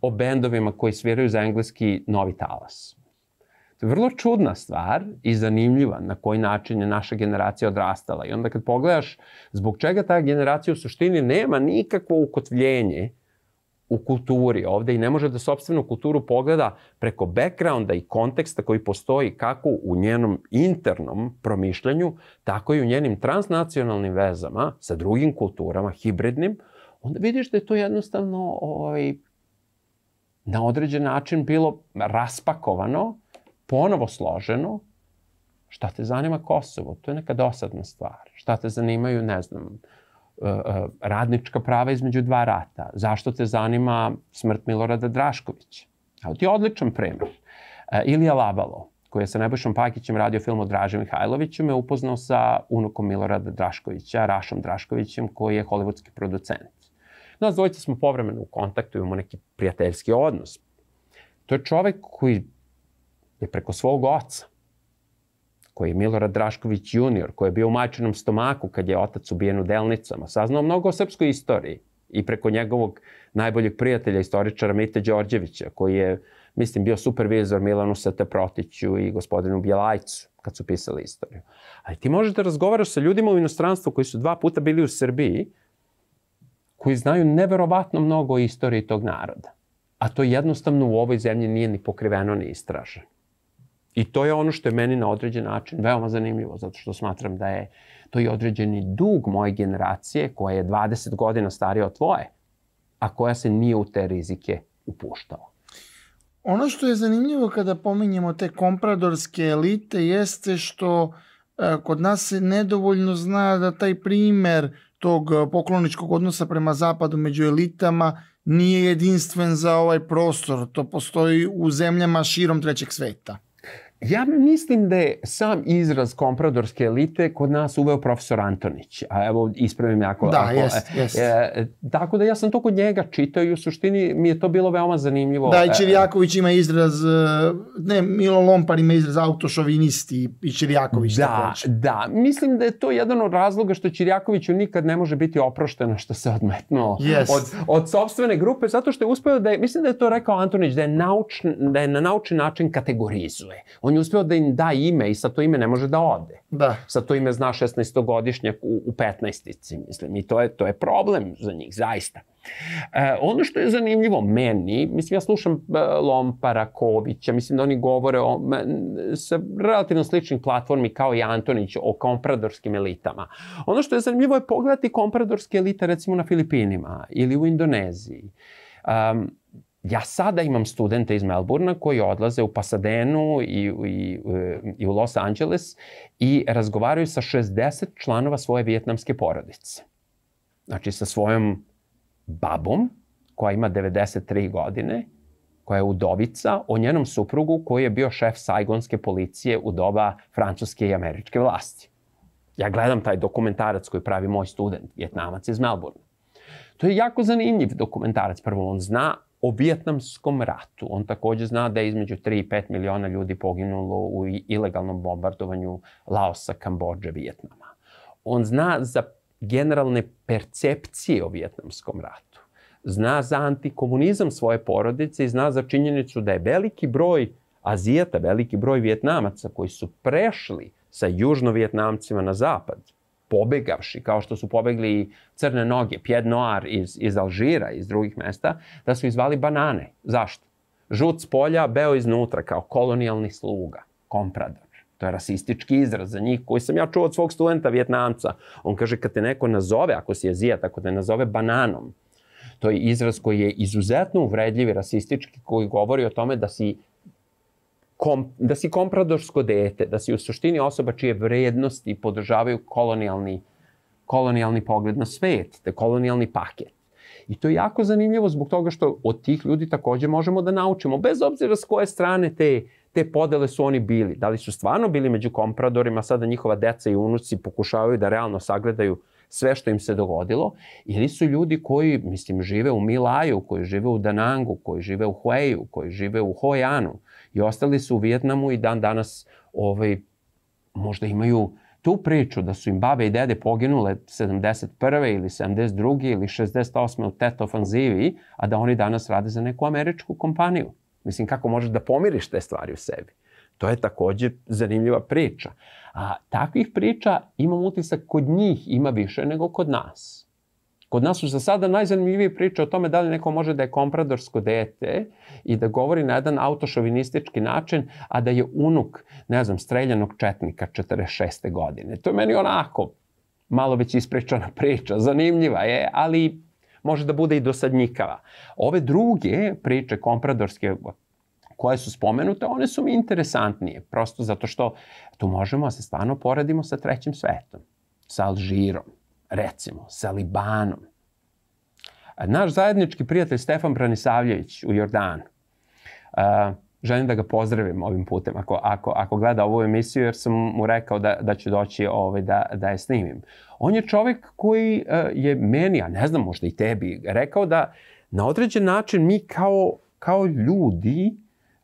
o bendovima koji sviraju za engleski Novi Talas. To je vrlo čudna stvar i zanimljiva na koji način je naša generacija odrastala. I onda kad pogledaš zbog čega ta generacija u suštini nema nikakvo ukotvljenje u kulturi ovde i ne može da sobstvenu kulturu pogleda preko backgrounda i konteksta koji postoji kako u njenom internom promišljanju, tako i u njenim transnacionalnim vezama sa drugim kulturama, hibridnim, onda vidiš da je to jednostavno ovaj, na određen način bilo raspakovano, ponovo složeno, šta te zanima Kosovo, to je neka dosadna stvar. Šta te zanimaju, ne znam, radnička prava između dva rata. Zašto te zanima smrt Milorada Draškovića? Evo ti je odličan primer. E, Ilija Labalo, koji je sa Nebojšom Pakićem radio film o Draže Mihajloviću, me upoznao sa unukom Milorada Draškovića, Rašom Draškovićem, koji je hollywoodski producent. Nas dvojica smo povremeno u kontaktu, imamo neki prijateljski odnos. To je čovek koji je preko svog oca, koji je Milorad Drašković junior, koji je bio u majčinom stomaku kad je otac ubijen u Delnicama, saznao mnogo o srpskoj istoriji i preko njegovog najboljeg prijatelja, istoričara Mite Đorđevića, koji je, mislim, bio supervizor Milanu Sete Protiću i gospodinu Bjelajcu kad su pisali istoriju. Ali ti možeš da razgovaraš sa ljudima u inostranstvu koji su dva puta bili u Srbiji, koji znaju neverovatno mnogo o istoriji tog naroda. A to jednostavno u ovoj zemlji nije ni pokriveno ni istraženo. I to je ono što je meni na određen način veoma zanimljivo, zato što smatram da je to i određeni dug moje generacije, koja je 20 godina starija od tvoje, a koja se nije u te rizike upuštala. Ono što je zanimljivo kada pominjemo te kompradorske elite jeste što e, kod nas se nedovoljno zna da taj primer tog e, pokloničkog odnosa prema zapadu među elitama nije jedinstven za ovaj prostor. To postoji u zemljama širom trećeg sveta. Ja mislim da je sam izraz kompradorske elite kod nas uveo profesor Antonić. A evo, ispravim jako. Da, jest, jest. E, tako da ja sam to kod njega čitao i u suštini mi je to bilo veoma zanimljivo. Da, i Čirjaković ima izraz, e, ne, Milo Lompar ima izraz autošovinisti i Čirjaković. Da, takođe. da. Mislim da je to jedan od razloga što Čirjakoviću nikad ne može biti oprošteno što se odmetnuo Jest. od, od sobstvene grupe, zato što je uspeo da je, mislim da je to rekao Antonić, da je, naučn, da je na naučni način kategorizuje on je uspeo da im da ime i sa to ime ne može da ode. Da. Sa to ime zna 16-godišnjak u, u 15-ici, mislim, i to je, to je problem za njih, zaista. E, ono što je zanimljivo meni, mislim, ja slušam e, Lompara, Kovića, mislim da oni govore o, me, sa relativno sličnim platformi kao i Antonić o kompradorskim elitama. Ono što je zanimljivo je pogledati kompradorske elite recimo na Filipinima ili u Indoneziji. Um, Ja sada imam studente iz Melburna koji odlaze u Pasadenu i, i, i u Los Angeles i razgovaraju sa 60 članova svoje vijetnamske porodice. Znači sa svojom babom koja ima 93 godine, koja je udovica, o njenom suprugu koji je bio šef sajgonske policije u doba francuske i američke vlasti. Ja gledam taj dokumentarac koji pravi moj student, vjetnamac iz Melburna. To je jako zanimljiv dokumentarac. Prvo, on zna o Vijetnamskom ratu. On takođe zna da je između 3 i 5 miliona ljudi poginulo u ilegalnom bombardovanju Laosa, Kambođe, Vijetnama. On zna za generalne percepcije o Vijetnamskom ratu. Zna za antikomunizam svoje porodice i zna za činjenicu da je veliki broj Azijata, veliki broj Vjetnamaca koji su prešli sa južno-vjetnamcima na zapad, pobegavši, kao što su pobegli crne noge, Pied Noir iz, iz Alžira, iz drugih mesta, da su izvali banane. Zašto? Žut s polja, beo iznutra, kao kolonijalni sluga, komprador. To je rasistički izraz za njih koji sam ja čuo od svog studenta vjetnamca. On kaže kad te neko nazove, ako si azijat, ako te nazove bananom, to je izraz koji je izuzetno uvredljiv i rasistički, koji govori o tome da si kom, da si kompradorsko dete, da si u suštini osoba čije vrednosti podržavaju kolonijalni, kolonijalni pogled na svet, te kolonijalni paket. I to je jako zanimljivo zbog toga što od tih ljudi takođe možemo da naučimo, bez obzira s koje strane te, te podele su oni bili. Da li su stvarno bili među kompradorima, sada njihova deca i unuci pokušavaju da realno sagledaju sve što im se dogodilo, ili su ljudi koji, mislim, žive u Milaju, koji žive u Danangu, koji žive u Hueju, koji žive u Hojanu, i ostali su u Vijetnamu i dan danas ovaj, možda imaju tu priču da su im babe i dede poginule 71. ili 72. ili 68. u TET ofanzivi, a da oni danas rade za neku američku kompaniju. Mislim, kako možeš da pomiriš te stvari u sebi? To je takođe zanimljiva priča. A takvih priča imam utisak kod njih ima više nego kod nas. Kod nas su za sada najzanimljivije priče o tome da li neko može da je kompradorsko dete i da govori na jedan autošovinistički način, a da je unuk, ne znam, streljanog četnika 46. godine. To je meni onako malo već ispričana priča, zanimljiva je, ali može da bude i dosadnjikava. Ove druge priče kompradorske koje su spomenute, one su mi interesantnije, prosto zato što tu možemo da se stvarno poredimo sa trećim svetom, sa Alžirom, recimo, sa Libanom. Naš zajednički prijatelj Stefan Branisavljević u Jordanu, uh, želim da ga pozdravim ovim putem ako, ako, ako gleda ovu emisiju jer sam mu rekao da, da ću doći ovaj, da, da je snimim. On je čovek koji uh, je meni, a ne znam možda i tebi, rekao da na određen način mi kao, kao ljudi,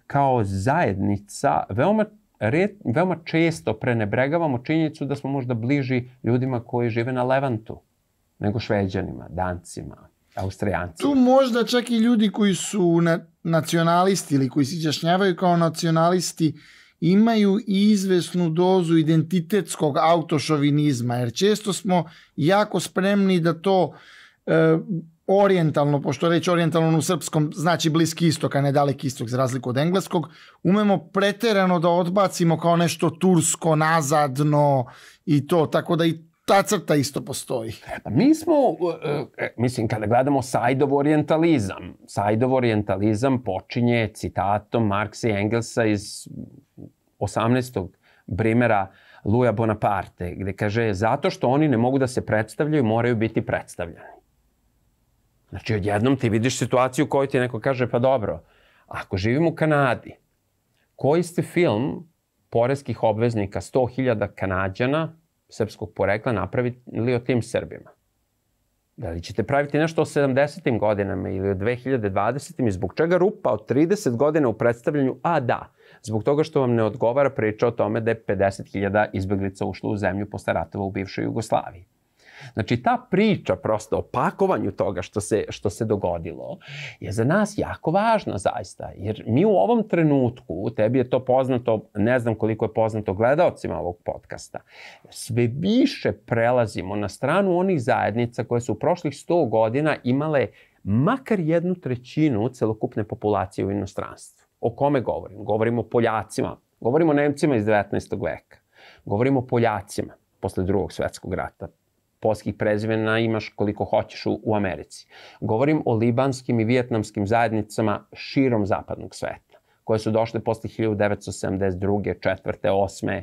kao zajednica, veoma red, veoma često prenebregavamo činjenicu da smo možda bliži ljudima koji žive na Levantu nego šveđanima, dancima, austrijancima. Tu možda čak i ljudi koji su na, nacionalisti ili koji se izjašnjavaju kao nacionalisti imaju izvesnu dozu identitetskog autošovinizma, jer često smo jako spremni da to e, orijentalno, pošto reći orijentalno u srpskom znači bliski istok, a ne daleki istok za razliku od engleskog, umemo preterano da odbacimo kao nešto tursko, nazadno i to, tako da i ta crta isto postoji. Pa mi smo, uh, mislim, kada gledamo Sajdov orientalizam, Sajdov orientalizam počinje citatom Marksa i Engelsa iz 18. Brimera Luja Bonaparte, gde kaže, zato što oni ne mogu da se predstavljaju, moraju biti predstavljani. Znači, odjednom ti vidiš situaciju u kojoj ti neko kaže, pa dobro, ako živim u Kanadi, koji ste film poreskih obveznika 100.000 Kanadjana srpskog porekla napravili o tim Srbima? Da li ćete praviti nešto o 70. godinama ili o 2020. i zbog čega rupa od 30 godina u predstavljanju? A da, zbog toga što vam ne odgovara priča o tome da je 50.000 izbeglica ušlo u zemlju posle ratova u bivšoj Jugoslaviji. Znači, ta priča prosto o pakovanju toga što se, što se dogodilo je za nas jako važna zaista. Jer mi u ovom trenutku, tebi je to poznato, ne znam koliko je poznato gledalcima ovog podcasta, sve više prelazimo na stranu onih zajednica koje su u prošlih 100 godina imale makar jednu trećinu celokupne populacije u inostranstvu. O kome govorim? Govorimo o Poljacima, govorimo o Nemcima iz 19. veka, govorimo o Poljacima posle drugog svetskog rata, polskih prezimena imaš koliko hoćeš u, u Americi. Govorim o libanskim i vijetnamskim zajednicama širom zapadnog sveta, koje su došle posle 1972. 4. 8.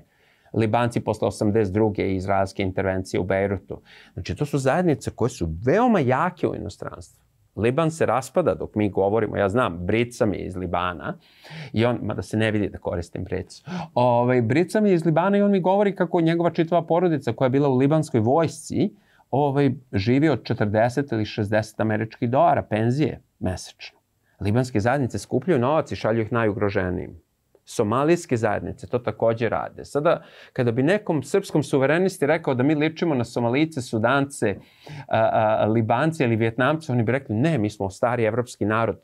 Libanci posle 82. i izraelske intervencije u Bejrutu. Znači, to su zajednice koje su veoma jake u inostranstvu. Liban se raspada dok mi govorimo, ja znam, Brica mi je iz Libana i on, mada se ne vidi da koristim Bricu, ovaj, Brica mi je iz Libana i on mi govori kako njegova čitava porodica koja je bila u libanskoj vojsci ovaj, živi od 40 ili 60 američkih dolara penzije mesečno. Libanske zajednice skupljaju novac i šalju ih najugroženijim. Somalijske zajednice to takođe rade. Sada, kada bi nekom srpskom suverenisti rekao da mi ličimo na Somalice, Sudance, a, a, Libance ili Vjetnamce, oni bi rekli ne, mi smo stari evropski narod.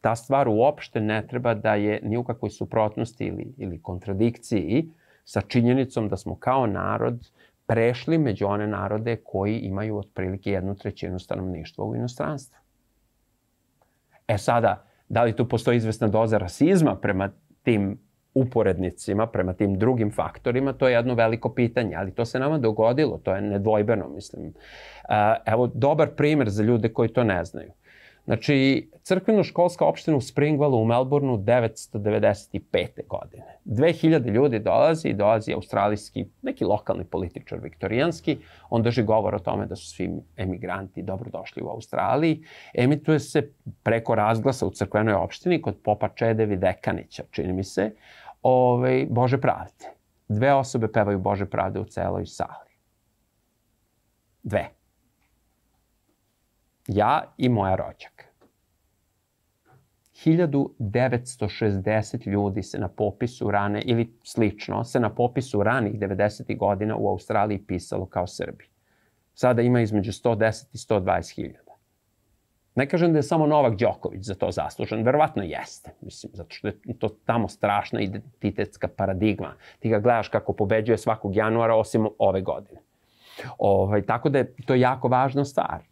Ta stvar uopšte ne treba da je ni u kakvoj suprotnosti ili, ili kontradikciji sa činjenicom da smo kao narod prešli među one narode koji imaju otprilike jednu trećinu stanovništva u inostranstvu. E sada, da li tu postoji izvesna doza rasizma prema tim uporednicima, prema tim drugim faktorima, to je jedno veliko pitanje, ali to se nama dogodilo, to je nedvojbeno, mislim. Evo, dobar primer za ljude koji to ne znaju. Znači, crkveno-školska opština u Springwellu u Melbourneu 995. godine. 2000 ljudi dolazi i dolazi australijski, neki lokalni političar viktorijanski, on drži govor o tome da su svi emigranti dobrodošli u Australiji. Emituje se preko razglasa u crkvenoj opštini kod popa Čedevi Dekanića, čini mi se, ovaj, Bože pravde. Dve osobe pevaju Bože pravde u celoj sali. Dve ja i moja rođaka. 1960 ljudi se na popisu rane, ili slično, se na popisu ranih 90. godina u Australiji pisalo kao Srbi. Sada ima između 110 i 120 hiljada. Ne kažem da je samo Novak Đoković za to zaslužen, verovatno jeste, mislim, zato što je to tamo strašna identitetska paradigma. Ti ga gledaš kako pobeđuje svakog januara, osim ove godine. Ovaj, tako da je to jako važna stvar.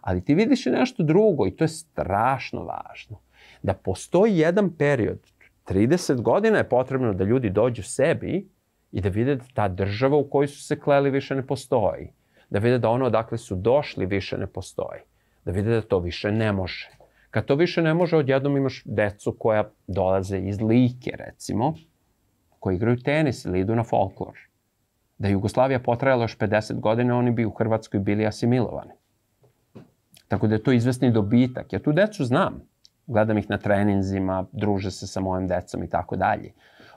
Ali ti vidiš i nešto drugo i to je strašno važno. Da postoji jedan period, 30 godina je potrebno da ljudi dođu sebi i da vide da ta država u kojoj su se kleli više ne postoji. Da vide da ono odakle su došli više ne postoji. Da vide da to više ne može. Kad to više ne može, odjednom imaš decu koja dolaze iz Like, recimo, koji igraju tenis ili idu na folklor. Da Jugoslavija potrajala još 50 godina, oni bi u Hrvatskoj bili asimilovani. Tako da je to izvesni dobitak. Ja tu decu znam. Gledam ih na treninzima, druže se sa mojim decom i tako dalje.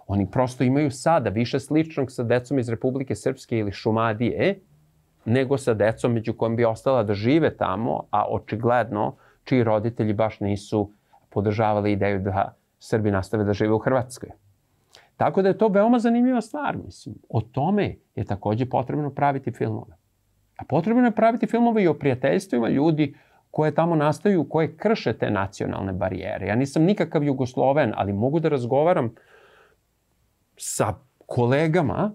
Oni prosto imaju sada više sličnog sa decom iz Republike Srpske ili Šumadije, nego sa decom među kojim bi ostala da žive tamo, a očigledno čiji roditelji baš nisu podržavali ideju da Srbi nastave da žive u Hrvatskoj. Tako da je to veoma zanimljiva stvar, mislim. O tome je takođe potrebno praviti filmove. A potrebno je praviti filmove i o prijateljstvima ljudi koje tamo nastaju, koje krše te nacionalne barijere. Ja nisam nikakav jugosloven, ali mogu da razgovaram sa kolegama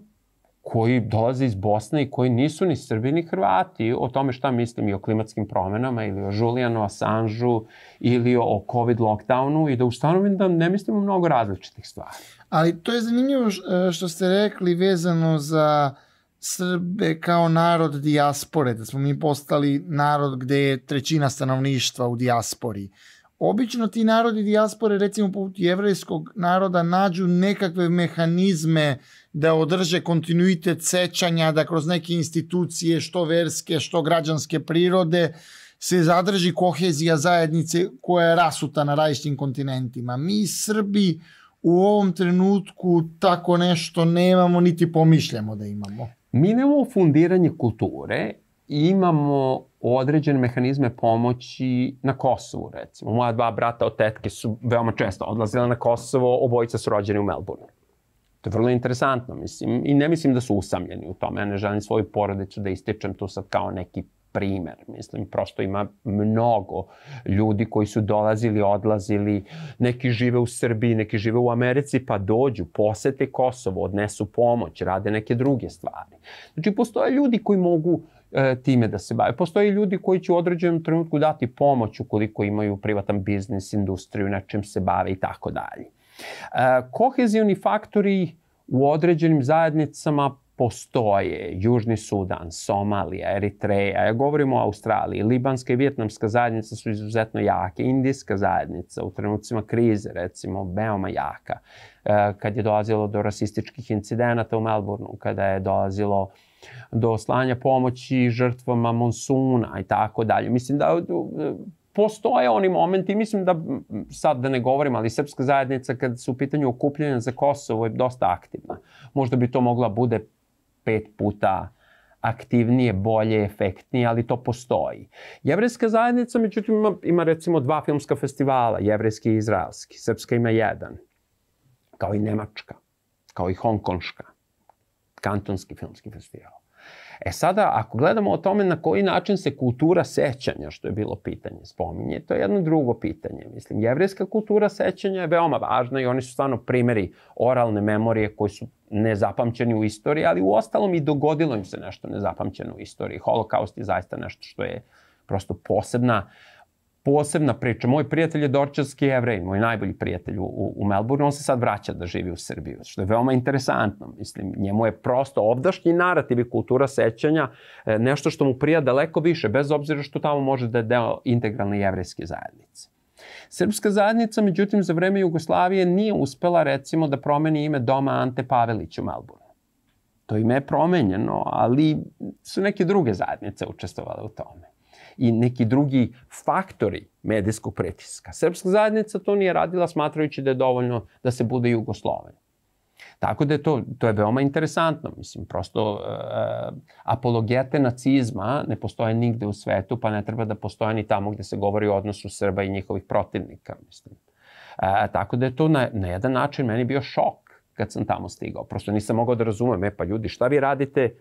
koji dolaze iz Bosne i koji nisu ni Srbi ni Hrvati o tome šta mislim i o klimatskim promenama ili o Julianu Assangeu ili o COVID lockdownu i da ustanovim da ne mislimo mnogo različitih stvari. Ali to je zanimljivo e, što ste rekli vezano za Srbe kao narod dijaspore, da smo mi postali narod gde je trećina stanovništva u dijaspori. Obično ti narodi dijaspore, recimo poput jevrejskog naroda, nađu nekakve mehanizme da održe kontinuitet sećanja, da kroz neke institucije, što verske, što građanske prirode, se zadrži kohezija zajednice koja je rasuta na različitim kontinentima. Mi Srbi u ovom trenutku tako nešto nemamo, niti pomišljamo da imamo. Mi nemamo fundiranje kulture, imamo određene mehanizme pomoći na Kosovu, recimo. Moja dva brata od tetke su veoma često odlazile na Kosovo, obojica su rođeni u Melbourneu. To je vrlo interesantno, mislim, i ne mislim da su usamljeni u tome. Ja ne želim svoju porodicu da ističem tu sad kao neki primer. Mislim, prosto ima mnogo ljudi koji su dolazili, odlazili, neki žive u Srbiji, neki žive u Americi, pa dođu, posete Kosovo, odnesu pomoć, rade neke druge stvari. Znači, postoje ljudi koji mogu e, time da se bave. Postoje ljudi koji će u određenom trenutku dati pomoć ukoliko imaju privatan biznis, industriju, na čem se bave i tako dalje. E, kohezijoni faktori u određenim zajednicama postoje Južni Sudan, Somalija, Eritreja, ja govorim o Australiji, Libanska i Vjetnamska zajednica su izuzetno jake, Indijska zajednica u trenucima krize, recimo, veoma jaka. E, kad je dolazilo do rasističkih incidenata u Melbourneu, kada je dolazilo do slanja pomoći žrtvama monsuna i tako dalje. Mislim da postoje oni momenti, mislim da sad da ne govorim, ali srpska zajednica kad su u pitanju okupljanja za Kosovo je dosta aktivna. Možda bi to mogla bude pet puta aktivnije, bolje, efektnije, ali to postoji. Jevrejska zajednica, međutim, ima, ima recimo dva filmska festivala, jevrejski i izraelski. Srpska ima jedan, kao i Nemačka, kao i Hongkonška, kantonski filmski festival. E sada, ako gledamo o tome na koji način se kultura sećanja, što je bilo pitanje, spominje, to je jedno drugo pitanje. Mislim, jevrejska kultura sećanja je veoma važna i oni su stvarno primeri oralne memorije koji su nezapamćeni u istoriji, ali u ostalom i dogodilo im se nešto nezapamćeno u istoriji. Holokaust je zaista nešto što je prosto posebna uh, posebna priča. Moj prijatelj je dorčarski jevrej, moj najbolji prijatelj u, u Melbourneu, on se sad vraća da živi u Srbiju, što je veoma interesantno. Mislim, njemu je prosto ovdašnji narativ i kultura sećanja e, nešto što mu prija daleko više, bez obzira što tamo može da je deo integralne jevrejske zajednice. Srpska zajednica, međutim, za vreme Jugoslavije nije uspela, recimo, da promeni ime doma Ante Pavelić u Melbourneu. To ime je promenjeno, ali su neke druge zajednice učestvovale u tome i neki drugi faktori medijskog pritiska. Srpska zajednica to nije radila smatrajući da je dovoljno da se bude Jugosloven. Tako da je to, to je veoma interesantno. Mislim, prosto uh, apologete nacizma ne postoje nigde u svetu, pa ne treba da postoje ni tamo gde se govori o odnosu Srba i njihovih protivnika. Mislim. Uh, tako da je to na, na jedan način meni bio šok kad sam tamo stigao. Prosto nisam mogao da razumem, e pa ljudi, šta vi radite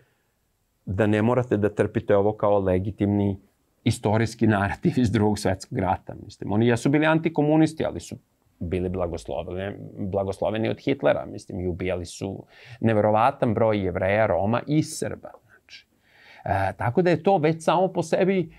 da ne morate da trpite ovo kao legitimni istorijski narativ iz drugog svetskog rata. Mislim. Oni jesu bili antikomunisti, ali su bili blagosloveni, blagosloveni od Hitlera, mislim, i ubijali su neverovatan broj jevreja, Roma i Srba. Znači. E, tako da je to već samo po sebi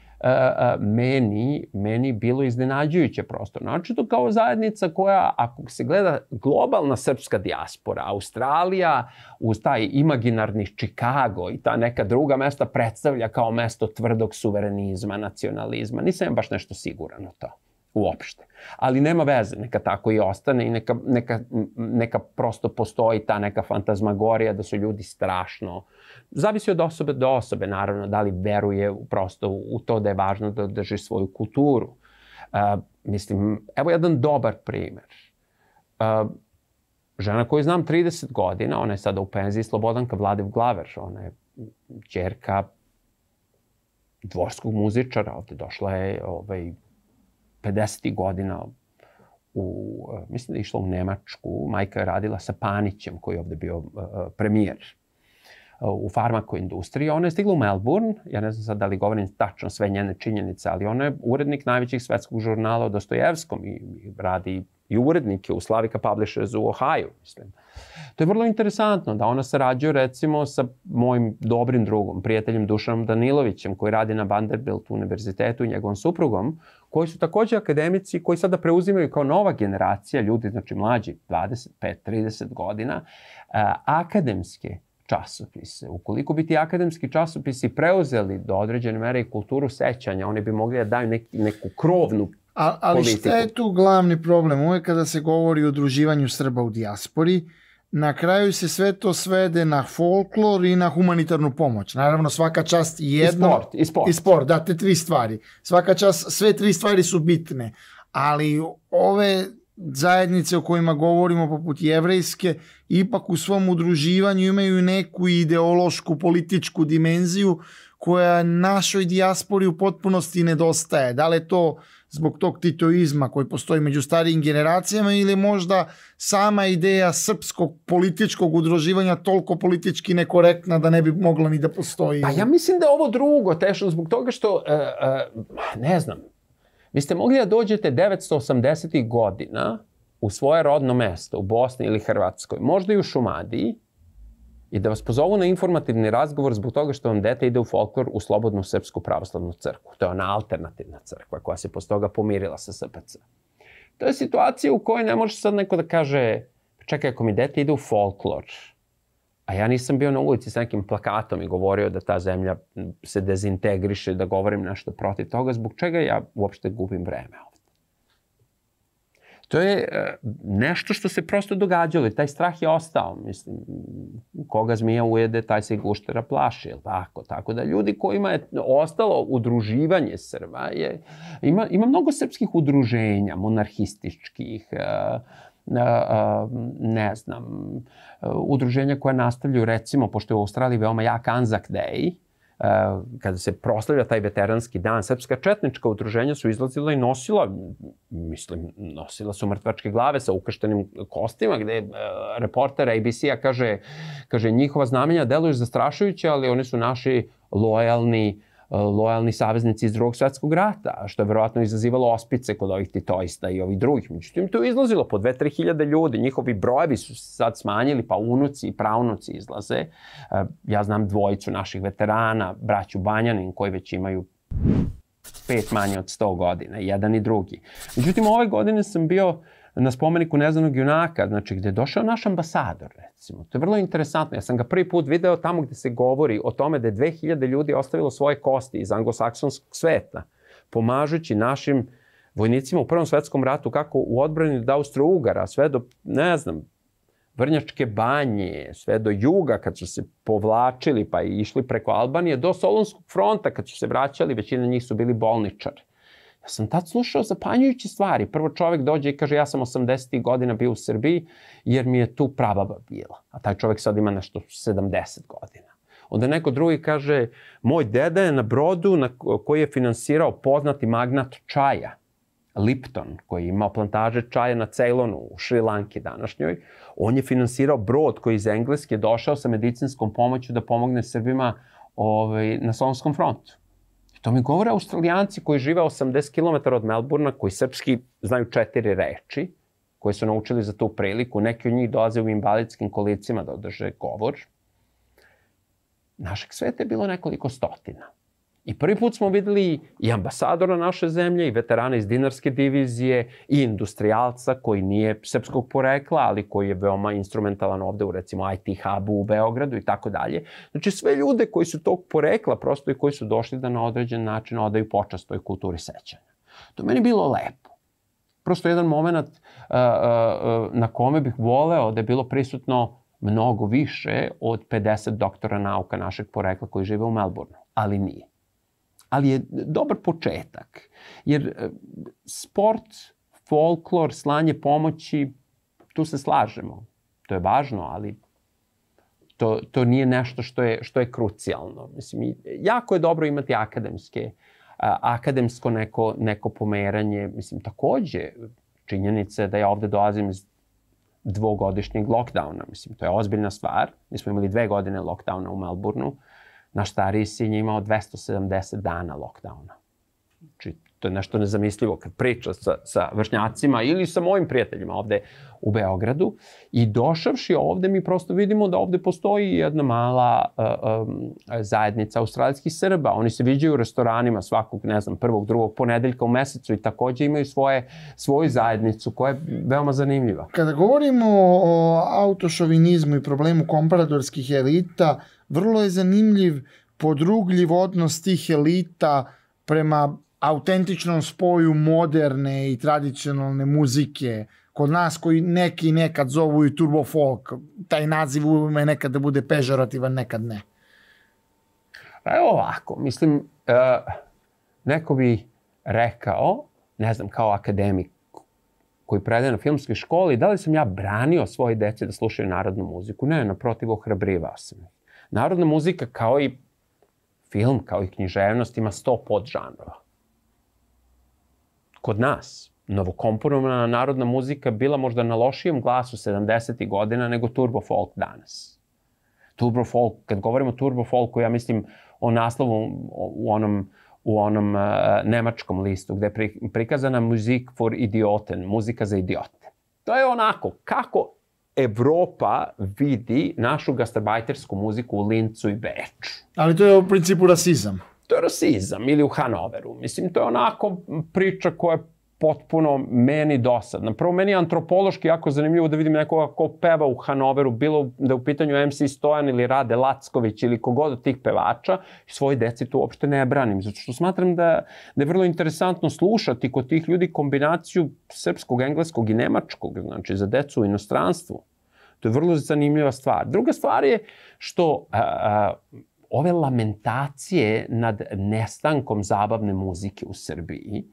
meni, meni bilo iznenađujuće prosto. Znači to kao zajednica koja, ako se gleda globalna srpska dijaspora, Australija uz taj imaginarni Chicago i ta neka druga mesta predstavlja kao mesto tvrdog suverenizma, nacionalizma. Nisam baš nešto siguran u to uopšte. Ali nema veze, neka tako i ostane i neka, neka, neka prosto postoji ta neka fantazmagorija da su ljudi strašno. Zavisi od osobe do osobe, naravno, da li veruje prosto u to da je važno da drži svoju kulturu. Uh, mislim, evo jedan dobar primer. Uh, žena koju znam 30 godina, ona je sada u penziji, Slobodanka Vladev Glaver, ona je čerka dvorskog muzičara, ovde došla je ovaj, 50. godina u, e, mislim da je išla u Nemačku, majka je radila sa Panićem koji je ovde bio uh, premijer u farmakoindustriji. Ona je stigla u Melbourne, ja ne znam sad da li govorim tačno sve njene činjenice, ali ona je urednik najvećih svetskog žurnala o Dostojevskom i, i radi i urednike u Slavika Publishers u Ohio, mislim. To je vrlo interesantno da ona sarađuje recimo sa mojim dobrim drugom, prijateljem Dušanom Danilovićem koji radi na Vanderbilt univerzitetu i njegovom suprugom, koji su takođe akademici koji sada preuzimaju kao nova generacija ljudi, znači mlađi 25-30 godina, akademske časopise. Ukoliko bi ti akademski časopisi preuzeli do određene mere i kulturu sećanja, oni bi mogli da daju neki, neku krovnu A, ali politiku. šta je tu glavni problem? Uvek kada se govori o udruživanju Srba u dijaspori, na kraju se sve to svede na folklor i na humanitarnu pomoć. Naravno, svaka čast jedno... I sport. I sport. I sport, da, te tri stvari. Svaka čast, sve tri stvari su bitne. Ali ove zajednice o kojima govorimo, poput jevrejske, ipak u svom udruživanju imaju neku ideološku, političku dimenziju koja našoj dijaspori u potpunosti nedostaje. Da li je to zbog tog titoizma koji postoji među starijim generacijama ili možda sama ideja srpskog političkog udruživanja toliko politički nekorektna da ne bi mogla ni da postoji? Pa ja mislim da je ovo drugo tešno zbog toga što, uh, uh, ne znam, vi ste mogli da dođete 980. godina u svoje rodno mesto, u Bosni ili Hrvatskoj, možda i u Šumadiji, i da vas pozovu na informativni razgovor zbog toga što vam dete ide u folklor u Slobodnu Srpsku pravoslavnu crkvu. To je ona alternativna crkva koja se posle toga pomirila sa SPC. To je situacija u kojoj ne može sad neko da kaže čekaj, ako mi dete ide u folklor, a ja nisam bio na ulici sa nekim plakatom i govorio da ta zemlja se dezintegriše, da govorim nešto protiv toga, zbog čega ja uopšte gubim vreme To je e, nešto što se prosto događalo i taj strah je ostao. Mislim, koga zmija ujede, taj se guštera plaši, jel tako? Tako da ljudi kojima je ostalo udruživanje Srba je, ima, ima mnogo srpskih udruženja, monarhističkih, e, e, ne znam, udruženja koja nastavljaju recimo, pošto je u Australiji veoma jak Anzac Day, kada se proslavlja taj veteranski dan, srpska četnička udruženja su izlazila i nosila, mislim, nosila su mrtvačke glave sa ukrštenim kostima, gde uh, reporter ABC-a kaže, kaže njihova znamenja deluju zastrašujuće, ali oni su naši lojalni lojalni saveznici iz drugog svetskog rata, što je verovatno izazivalo ospice kod ovih titoista i ovih drugih. Međutim, to je izlazilo po 2-3 hiljade ljudi, njihovi brojevi su sad smanjili, pa unuci i pravnuci izlaze. E, ja znam dvojicu naših veterana, braću Banjanin, koji već imaju pet manje od 100 godina, jedan i drugi. Međutim, ove godine sam bio na spomeniku neznanog junaka, znači gde je došao naš ambasador, recimo. To je vrlo interesantno. Ja sam ga prvi put video tamo gde se govori o tome da je 2000 ljudi ostavilo svoje kosti iz anglosaksonskog sveta, pomažući našim vojnicima u Prvom svetskom ratu kako u odbrani od Austro-Ugara, sve do, ne znam, Vrnjačke banje, sve do juga kad su se povlačili pa i išli preko Albanije, do Solunskog fronta kad su se vraćali, većina njih su bili bolničari. Ja sam tad slušao zapanjujuće stvari. Prvo čovek dođe i kaže ja sam 80. godina bio u Srbiji jer mi je tu prababa bila. A taj čovek sad ima nešto 70 godina. Onda neko drugi kaže, moj deda je na brodu na koji je finansirao poznati magnat čaja, Lipton, koji je imao plantaže čaja na Ceylonu, u Šrilanki današnjoj. On je finansirao brod koji iz Engleske došao sa medicinskom pomoću da pomogne Srbima ovaj, na Solonskom frontu. To mi govore australijanci koji žive 80 km od Melburna, koji srpski znaju četiri reči, koje su naučili za tu priliku. Neki od njih dolaze u invalidskim kolicima da održe govor. Našeg sveta je bilo nekoliko stotina. I prvi put smo videli i ambasadora naše zemlje, i veterana iz dinarske divizije, i industrijalca koji nije srpskog porekla, ali koji je veoma instrumentalan ovde u recimo IT hubu u Beogradu i tako dalje. Znači sve ljude koji su tog porekla prosto i koji su došli da na određen način odaju počast toj kulturi sećanja. To meni bilo lepo. Prosto jedan moment uh, uh, na kome bih voleo da je bilo prisutno mnogo više od 50 doktora nauka našeg porekla koji žive u Melbourneu, ali nije ali je dobar početak. Jer e, sport, folklor, slanje pomoći, tu se slažemo. To je važno, ali to, to nije nešto što je, što je krucijalno. Mislim, jako je dobro imati akademske, akademsko neko, neko pomeranje. Mislim, takođe, činjenica da ja ovde dolazim iz dvogodišnjeg lockdowna. Mislim, to je ozbiljna stvar. Mi smo imali dve godine lockdowna u Melbourneu. Naš stariji sin je imao 270 dana lockdowna. Znači, to je nešto nezamislivo kad priča sa, sa vršnjacima ili sa mojim prijateljima ovde u Beogradu. I došavši ovde mi prosto vidimo da ovde postoji jedna mala uh, um, zajednica australijskih Srba. Oni se viđaju u restoranima svakog, ne znam, prvog, drugog ponedeljka u mesecu i takođe imaju svoje, svoju zajednicu koja je veoma zanimljiva. Kada govorimo o autošovinizmu i problemu kompradorskih elita, vrlo je zanimljiv podrugljiv odnos tih elita prema autentičnom spoju moderne i tradicionalne muzike kod nas koji neki nekad zovu i turbo folk, taj naziv ume nekad da bude pežorativan, nekad ne. Pa evo ovako, mislim, uh, neko bi rekao, ne znam, kao akademik koji predaje na filmskoj školi, da li sam ja branio svoje dece da slušaju narodnu muziku? Ne, naprotiv, ohrabrivao sam ih. Narodna muzika kao i film, kao i književnost ima sto podžanrova. Kod nas, novokomponovana narodna muzika bila možda na lošijem glasu 70. godina nego turbo folk danas. Turbo folk, kad govorimo o turbo folku, ja mislim o naslovu u onom u onom uh, nemačkom listu gde je prikazana muzik for idioten, muzika za idiote. To je onako, kako Evropa vidi našu gastarbajtersku muziku u Lincu i Beču. Ali to je u principu rasizam. To je rasizam ili u Hanoveru. Mislim, to je onako priča koja potpuno meni dosadna. Prvo, meni je antropološki jako zanimljivo da vidim nekoga ko peva u Hanoveru, bilo da je u pitanju MC Stojan ili Rade Lacković ili kogod od tih pevača, i svoje deci tu uopšte ne branim, zato što smatram da, da je vrlo interesantno slušati kod tih ljudi kombinaciju srpskog, engleskog i nemačkog, znači za decu u inostranstvu. To je vrlo zanimljiva stvar. Druga stvar je što a, a, ove lamentacije nad nestankom zabavne muzike u Srbiji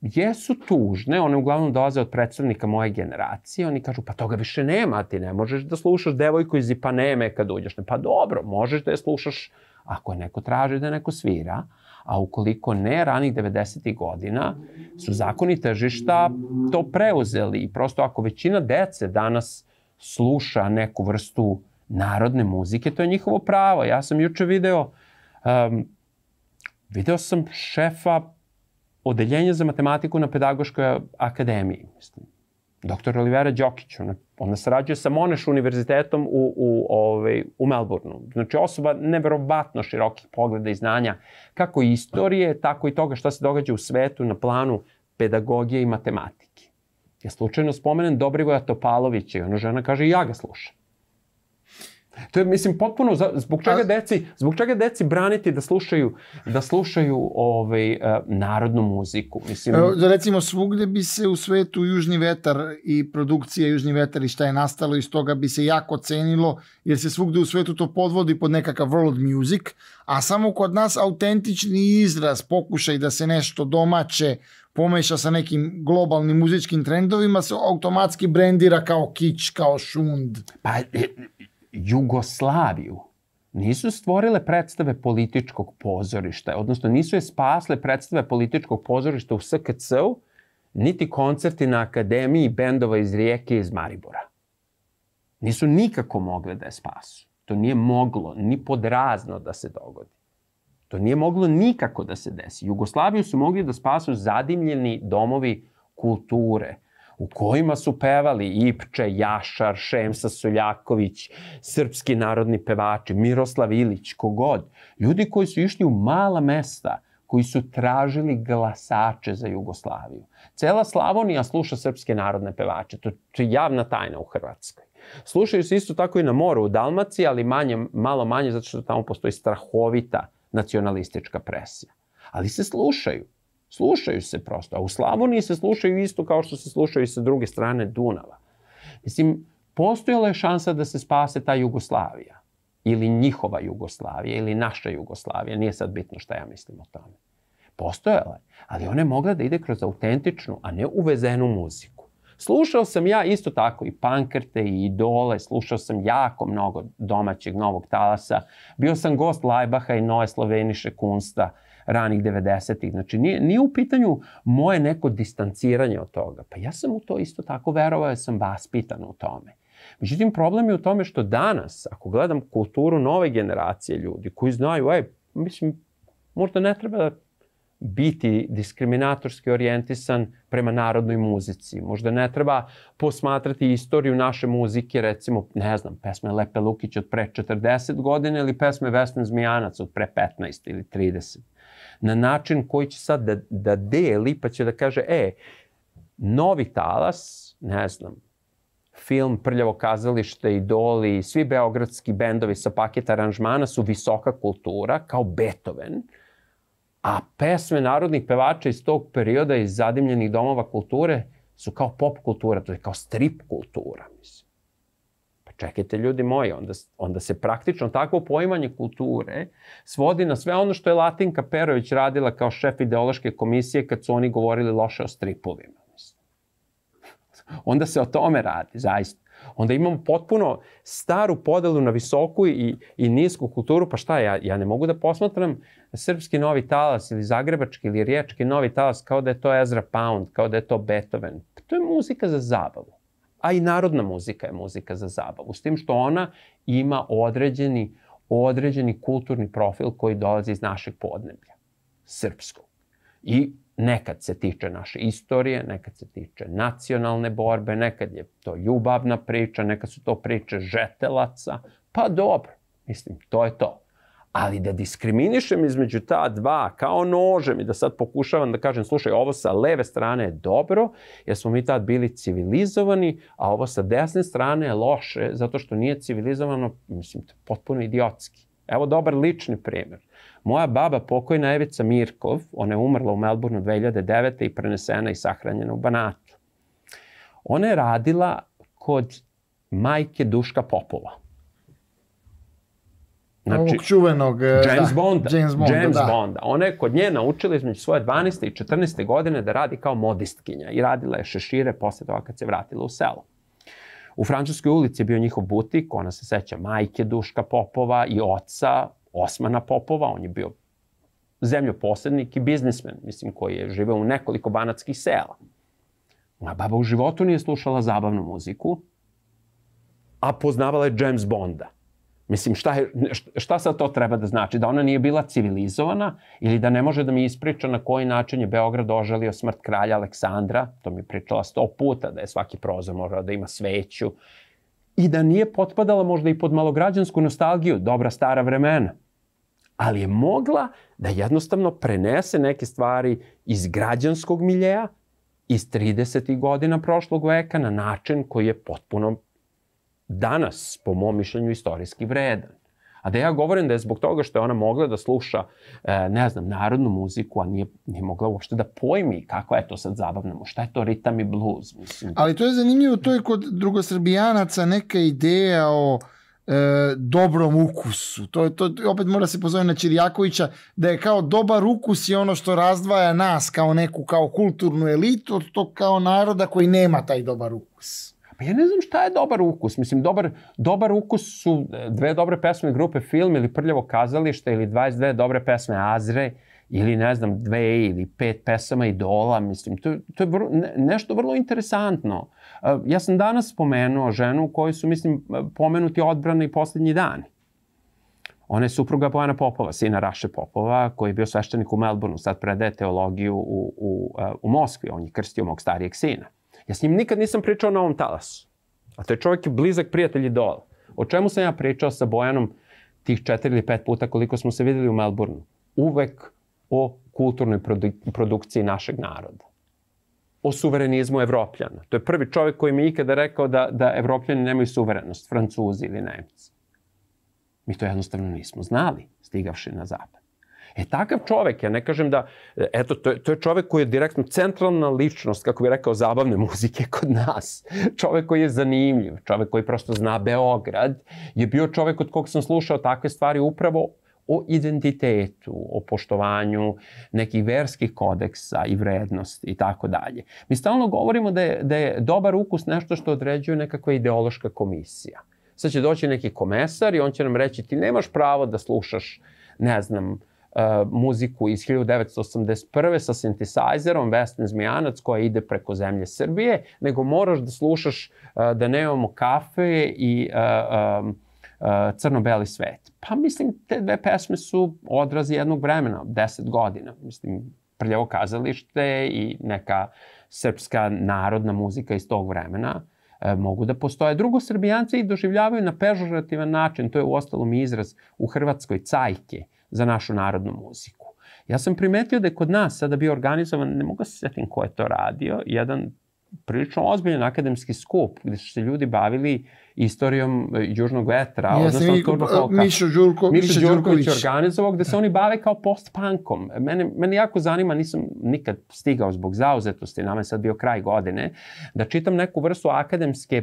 jesu tužne, one uglavnom dolaze od predstavnika moje generacije, oni kažu pa toga više nema, ti ne možeš da slušaš devojku iz Ipaneme kad uđeš. Pa dobro, možeš da je slušaš ako je neko traži da neko svira, a ukoliko ne, ranih 90. godina su zakoni tržišta to preuzeli i prosto ako većina dece danas sluša neku vrstu narodne muzike, to je njihovo pravo. Ja sam juče video, um, video sam šefa odeljenja za matematiku na Pedagoškoj akademiji, mislim. Doktor Olivera Đokić, ona, ona sarađuje sa Monash univerzitetom u, u, ovaj, u Melbourneu. Znači osoba neverovatno širokih pogleda i znanja kako istorije, tako i toga šta se događa u svetu na planu pedagogije i matematike. Ja slučajno spomenem Dobrivoja Topalovića i ona žena kaže ja ga slušam. To je, mislim, potpuno, zbog čega deci, zbog čega deci braniti da slušaju, da slušaju ovaj, uh, narodnu muziku? Mislim... Recimo, svugde bi se u svetu Južni vetar i produkcija Južni vetar i šta je nastalo iz toga bi se jako cenilo, jer se svugde u svetu to podvodi pod nekakav world music, a samo kod nas autentični izraz, pokušaj da se nešto domaće pomeša sa nekim globalnim muzičkim trendovima, se automatski brendira kao kič, kao šund. Pa, Jugoslaviju nisu stvorile predstave političkog pozorišta, odnosno nisu je spasle predstave političkog pozorišta u SKC-u, niti koncerti na Akademiji bendova iz Rijeke i iz Maribora. Nisu nikako mogle da je spasu. To nije moglo ni podrazno da se dogodi. To nije moglo nikako da se desi. Jugoslaviju su mogli da spasu zadimljeni domovi kulture, u kojima su pevali Ipče, Jašar, Šemsa Soljaković, srpski narodni pevači, Miroslav Ilić, kogod. Ljudi koji su išli u mala mesta, koji su tražili glasače za Jugoslaviju. Cela Slavonija sluša srpske narodne pevače. To, je javna tajna u Hrvatskoj. Slušaju se isto tako i na moru u Dalmaciji, ali manje, malo manje zato što tamo postoji strahovita nacionalistička presija. Ali se slušaju. Slušaju se prosto. A u Slavoniji se slušaju isto kao što se slušaju sa druge strane Dunava. Mislim, postojala je šansa da se spase ta Jugoslavija. Ili njihova Jugoslavija, ili naša Jugoslavija. Nije sad bitno šta ja mislim o tome. Postojala je. Ali ona je mogla da ide kroz autentičnu, a ne uvezenu muziku. Slušao sam ja isto tako i pankrte i idole, slušao sam jako mnogo domaćeg novog talasa. Bio sam gost Lajbaha i Noe Sloveniše Kunsta ranih 90-ih. Znači, nije, nije u pitanju moje neko distanciranje od toga. Pa ja sam u to isto tako verovao, ja sam vaspitan u tome. Međutim, problem je u tome što danas, ako gledam kulturu nove generacije ljudi koji znaju, ej, mislim, možda ne treba biti diskriminatorski orijentisan prema narodnoj muzici. Možda ne treba posmatrati istoriju naše muzike, recimo, ne znam, pesme Lepe Lukić od pre 40 godina ili pesme Vesne Zmijanac od pre 15 ili 30 na način koji će sad da, da deli, pa će da kaže, e, novi talas, ne znam, film Prljavo kazalište, Idoli, svi beogradski bendovi sa paket aranžmana su visoka kultura, kao Beethoven, a pesme narodnih pevača iz tog perioda iz zadimljenih domova kulture su kao pop kultura, to je kao strip kultura, mislim. Čekajte, ljudi moji, onda, onda se praktično takvo poimanje kulture svodi na sve ono što je Latinka Perović radila kao šef ideološke komisije kad su oni govorili loše o stripovima. Onda se o tome radi, zaista. Onda imamo potpuno staru podelu na visoku i, i nisku kulturu, pa šta, ja, ja ne mogu da posmatram srpski novi talas ili zagrebački ili riječki novi talas kao da je to Ezra Pound, kao da je to Beethoven. Pa to je muzika za zabavu a i narodna muzika je muzika za zabavu. S tim što ona ima određeni, određeni kulturni profil koji dolazi iz našeg podneblja, srpskog. I nekad se tiče naše istorije, nekad se tiče nacionalne borbe, nekad je to ljubavna priča, nekad su to priče žetelaca, pa dobro, mislim, to je to. Ali da diskriminišem između ta dva kao nožem i da sad pokušavam da kažem, slušaj, ovo sa leve strane je dobro, jer smo mi tad bili civilizovani, a ovo sa desne strane je loše, zato što nije civilizovano, mislim, potpuno idiotski. Evo dobar lični primjer. Moja baba, pokojna Evica Mirkov, ona je umrla u Melbourneu 2009. i prenesena i sahranjena u Banatu. Ona je radila kod majke Duška Popova Znači, ovog čuvenog... E, James da, Bonda. James Bonda, James da. Bonda. Ona je kod nje naučila između svoje 12. i 14. godine da radi kao modistkinja i radila je šešire posle toga kad se vratila u selo. U Francuskoj ulici je bio njihov butik, ona se seća majke Duška Popova i oca Osmana Popova, on je bio zemljoposednik i biznismen, mislim, koji je živeo u nekoliko banatskih sela. Moja baba u životu nije slušala zabavnu muziku, a poznavala je James Bonda. Mislim, šta, je, šta sad to treba da znači? Da ona nije bila civilizovana ili da ne može da mi ispriča na koji način je Beograd ožalio smrt kralja Aleksandra, to mi je pričala sto puta, da je svaki prozor morao da ima sveću, i da nije potpadala možda i pod malograđansku nostalgiju, dobra stara vremena. Ali je mogla da jednostavno prenese neke stvari iz građanskog miljeja, iz 30. godina prošlog veka na način koji je potpuno danas, po mom mišljenju, istorijski vredan. A da ja govorim da je zbog toga što je ona mogla da sluša, e, ne znam, narodnu muziku, a nije, nije mogla uopšte da pojmi kako je to sad zabavno, šta je to ritam i blues, mislim. Ali to je zanimljivo, to je kod drugosrbijanaca neka ideja o e, dobrom ukusu. To, to opet mora se pozove na Čirjakovića, da je kao dobar ukus je ono što razdvaja nas kao neku kao kulturnu elitu od tog kao naroda koji nema taj dobar ukus. Pa ja ne znam šta je dobar ukus. Mislim, dobar, dobar ukus su dve dobre pesme grupe Film ili Prljavo kazalište ili 22 dobre pesme Azre ili ne znam, dve ili pet pesama Idola. Mislim, to, to je vrlo, ne, nešto vrlo interesantno. Ja sam danas spomenuo ženu u kojoj su, mislim, pomenuti odbrane i poslednji dani. Ona je supruga Bojana Popova, sina Raše Popova, koji je bio sveštenik u Melbourneu, sad predaje teologiju u, u, u Moskvi. On je krstio mog starijeg sina. Ja s njim nikad nisam pričao na ovom talasu. A to je čovjek blizak prijatelj idola. O čemu sam ja pričao sa Bojanom tih četiri ili pet puta koliko smo se videli u Melbourneu? Uvek o kulturnoj produ produkciji našeg naroda. O suverenizmu Evropljana. To je prvi čovjek koji mi je ikada rekao da, da Evropljani nemaju suverenost, Francuzi ili Nemci. Mi to jednostavno nismo znali, stigavši na zapad. E, takav čovek, ja ne kažem da, eto, to je, to je čovek koji je direktno centralna ličnost, kako bi rekao, zabavne muzike kod nas. Čovek koji je zanimljiv, čovek koji prosto zna Beograd, je bio čovek od kog sam slušao takve stvari upravo o identitetu, o poštovanju nekih verskih kodeksa i vrednosti i tako dalje. Mi stalno govorimo da je, da je dobar ukus nešto što određuje nekakva ideološka komisija. Sad će doći neki komesar i on će nam reći ti nemaš pravo da slušaš, ne znam, muziku iz 1981. sa sintesajzerom Vesne Zmijanac koja ide preko zemlje Srbije, nego moraš da slušaš uh, da nemamo kafe i uh, um, uh, crno-beli svet. Pa mislim, te dve pesme su odrazi jednog vremena, deset godina. Mislim, prljavo kazalište i neka srpska narodna muzika iz tog vremena mogu da postoje. Drugo, Srbijanci ih doživljavaju na pežorativan način, to je u ostalom izraz u Hrvatskoj cajke za našu narodnu muziku. Ja sam primetio da je kod nas sada bio organizovan, ne mogu se setim ko je to radio, jedan prilično ozbiljan akademski skup gde su se ljudi bavili istorijom e, južnog vetra, ja odnosno Turbo Folka. Mišo, Đurko, Mišo Đurković organizovao gde se oni bave kao post-punkom. Mene, mene jako zanima, nisam nikad stigao zbog zauzetosti, nama je sad bio kraj godine, da čitam neku vrstu akademske e,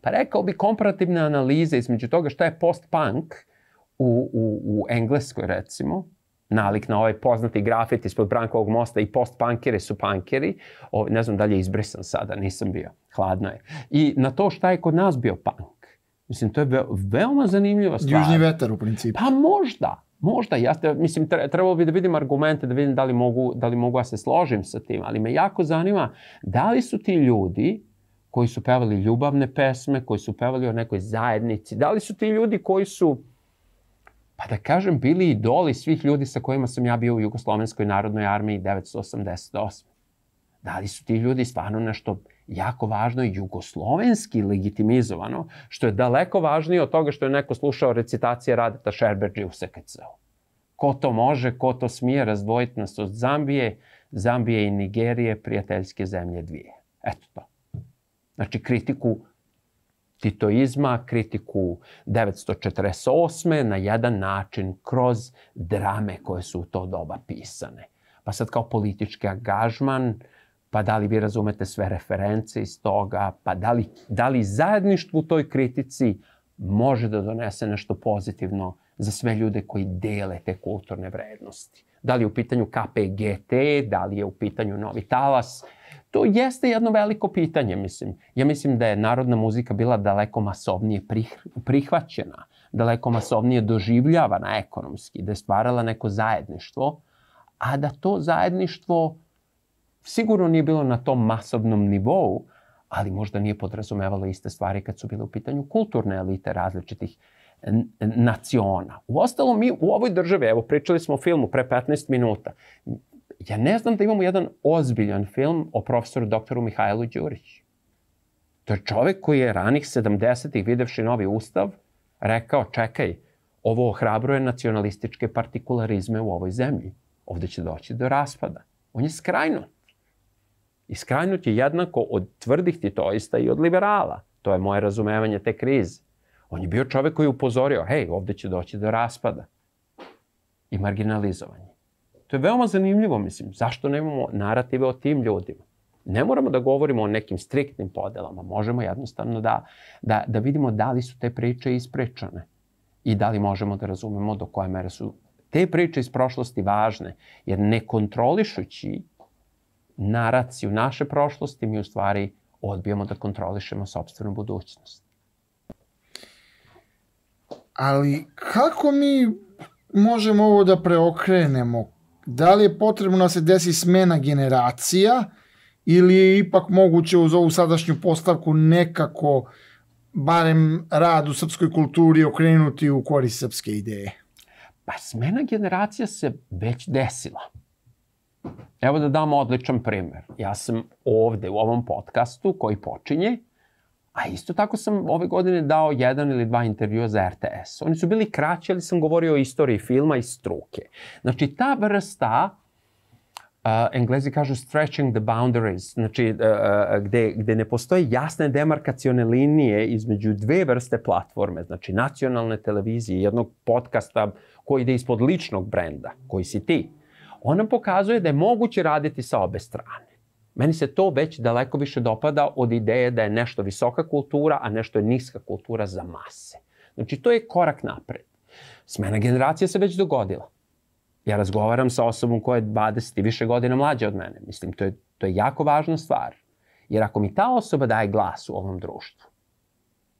pa rekao bi komparativne analize između toga šta je post-punk u, u, u Engleskoj recimo, nalik na ovaj poznati grafit ispod Brankovog mosta i post-punkeri su punkeri. O, ne znam da li je izbrisan sada, nisam bio. Hladno je. I na to šta je kod nas bio punk. Mislim, to je ve veoma zanimljiva stvar. Južni vetar u principu. Pa možda. Možda, ja ste, mislim, trebalo bi da vidim argumente, da vidim da li mogu, da li mogu ja se složim sa tim, ali me jako zanima da li su ti ljudi koji su pevali ljubavne pesme, koji su pevali o nekoj zajednici, da li su ti ljudi koji su pa da kažem, bili idoli svih ljudi sa kojima sam ja bio u Jugoslovenskoj narodnoj armiji 1988. Da li su ti ljudi stvarno nešto jako važno jugoslovenski legitimizovano, što je daleko važnije od toga što je neko slušao recitacije Radeta Šerberđi u SKC-u. Ko to može, ko to smije razdvojiti nas od Zambije, Zambije i Nigerije, prijateljske zemlje dvije. Eto to. Znači, kritiku titoizma, kritiku 948. na jedan način kroz drame koje su u to doba pisane. Pa sad kao politički angažman, pa da li vi razumete sve reference iz toga, pa da li, da li zajedništvo u toj kritici može da donese nešto pozitivno za sve ljude koji dele te kulturne vrednosti. Da li je u pitanju KPGT, da li je u pitanju Novi Talas, To jeste jedno veliko pitanje, mislim. Ja mislim da je narodna muzika bila daleko masovnije prih, prihvaćena, daleko masovnije doživljavana ekonomski, da je stvarala neko zajedništvo, a da to zajedništvo sigurno nije bilo na tom masovnom nivou, ali možda nije podrazumevalo iste stvari kad su bile u pitanju kulturne elite različitih naciona. U ostalom, mi u ovoj državi, evo, pričali smo o filmu pre 15 minuta, ja ne znam da imamo jedan ozbiljan film o profesoru doktoru Mihajlu Đurić. To je čovek koji je ranih 70-ih videvši novi ustav rekao čekaj, ovo ohrabruje nacionalističke partikularizme u ovoj zemlji. Ovde će doći do raspada. On je skrajnut. I skrajnut je jednako od tvrdih titoista i od liberala. To je moje razumevanje te krize. On je bio čovek koji je upozorio, hej, ovde će doći do raspada i marginalizovanja. To je veoma zanimljivo, mislim. Zašto nemamo narative o tim ljudima? Ne moramo da govorimo o nekim striktnim podelama. Možemo jednostavno da, da, da vidimo da li su te priče isprečane i da li možemo da razumemo do koje mere su te priče iz prošlosti važne, jer ne kontrolišući naraciju naše prošlosti, mi u stvari odbijamo da kontrolišemo sobstvenu budućnost. Ali kako mi možemo ovo da preokrenemo? Da li je potrebno da se desi smena generacija ili je ipak moguće uz ovu sadašnju postavku nekako barem rad u srpskoj kulturi okrenuti u korist srpske ideje? Pa smena generacija se već desila. Evo da dam odličan primer. Ja sam ovde u ovom podcastu koji počinje, a isto tako sam ove godine dao jedan ili dva intervjua za RTS. Oni su bili kraći, ali sam govorio o istoriji filma i struke. Znači, ta vrsta Uh, Englezi kažu stretching the boundaries, znači uh, uh, gde, gde ne postoje jasne demarkacione linije između dve vrste platforme, znači nacionalne televizije, jednog podcasta koji ide ispod ličnog brenda, koji si ti. Ona pokazuje da je moguće raditi sa obe strane. Meni se to već daleko više dopada od ideje da je nešto visoka kultura, a nešto je niska kultura za mase. Znači, to je korak napred. Smena generacija se već dogodila. Ja razgovaram sa osobom koja je 20 i više godina mlađa od mene. Mislim, to je, to je jako važna stvar. Jer ako mi ta osoba daje glas u ovom društvu,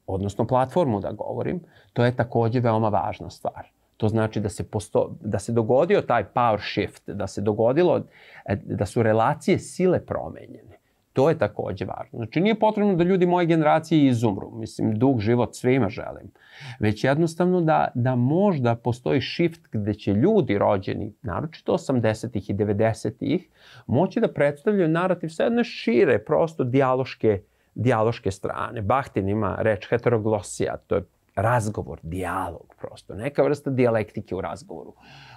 odnosno platformu da govorim, to je takođe veoma važna stvar. To znači da se, posto, da se dogodio taj power shift, da se dogodilo, e, da su relacije sile promenjene. To je takođe važno. Znači nije potrebno da ljudi moje generacije izumru. Mislim, dug život svima želim. Već jednostavno da, da možda postoji shift gde će ljudi rođeni, naročito 80-ih i 90-ih, moći da predstavljaju narativ sa jedne šire, prosto dijaloške, dijaloške strane. Bahtin ima reč heteroglosija, to je razgovor, dijalog prosto, neka vrsta dijalektike u razgovoru,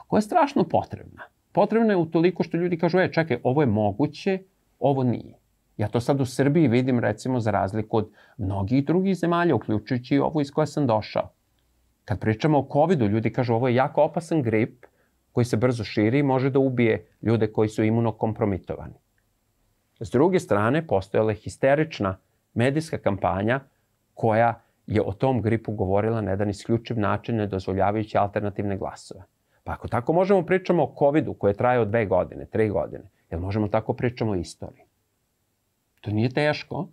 koja je strašno potrebna. Potrebna je u toliko što ljudi kažu, e, čekaj, ovo je moguće, ovo nije. Ja to sad u Srbiji vidim recimo za razliku od mnogih drugih zemalja, uključujući i ovu iz koje sam došao. Kad pričamo o COVID-u, ljudi kažu ovo je jako opasan grip koji se brzo širi i može da ubije ljude koji su imunokompromitovani. S druge strane, postojala je histerična medijska kampanja koja je o tom gripu govorila na jedan isključiv način, ne dozvoljavajući alternativne glasove. Pa ako tako možemo pričamo o COVID-u koje traje od dve godine, tri godine, jel možemo tako pričamo o istoriji? To nije teško.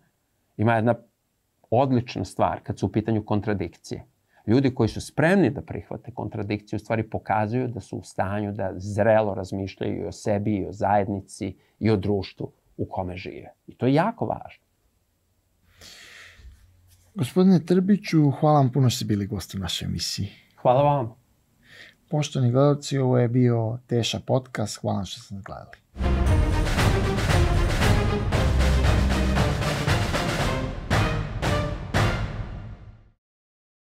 Ima jedna odlična stvar kad su u pitanju kontradikcije. Ljudi koji su spremni da prihvate kontradikciju, u stvari pokazuju da su u stanju da zrelo razmišljaju i o sebi, i o zajednici, i o društvu u kome žive. I to je jako važno. Gospodine Trbiću, hvala vam puno što ste bili gost u našoj emisiji. Hvala vam. Poštovani gledalci, ovo je bio Teša podcast. Hvala vam što ste gledali.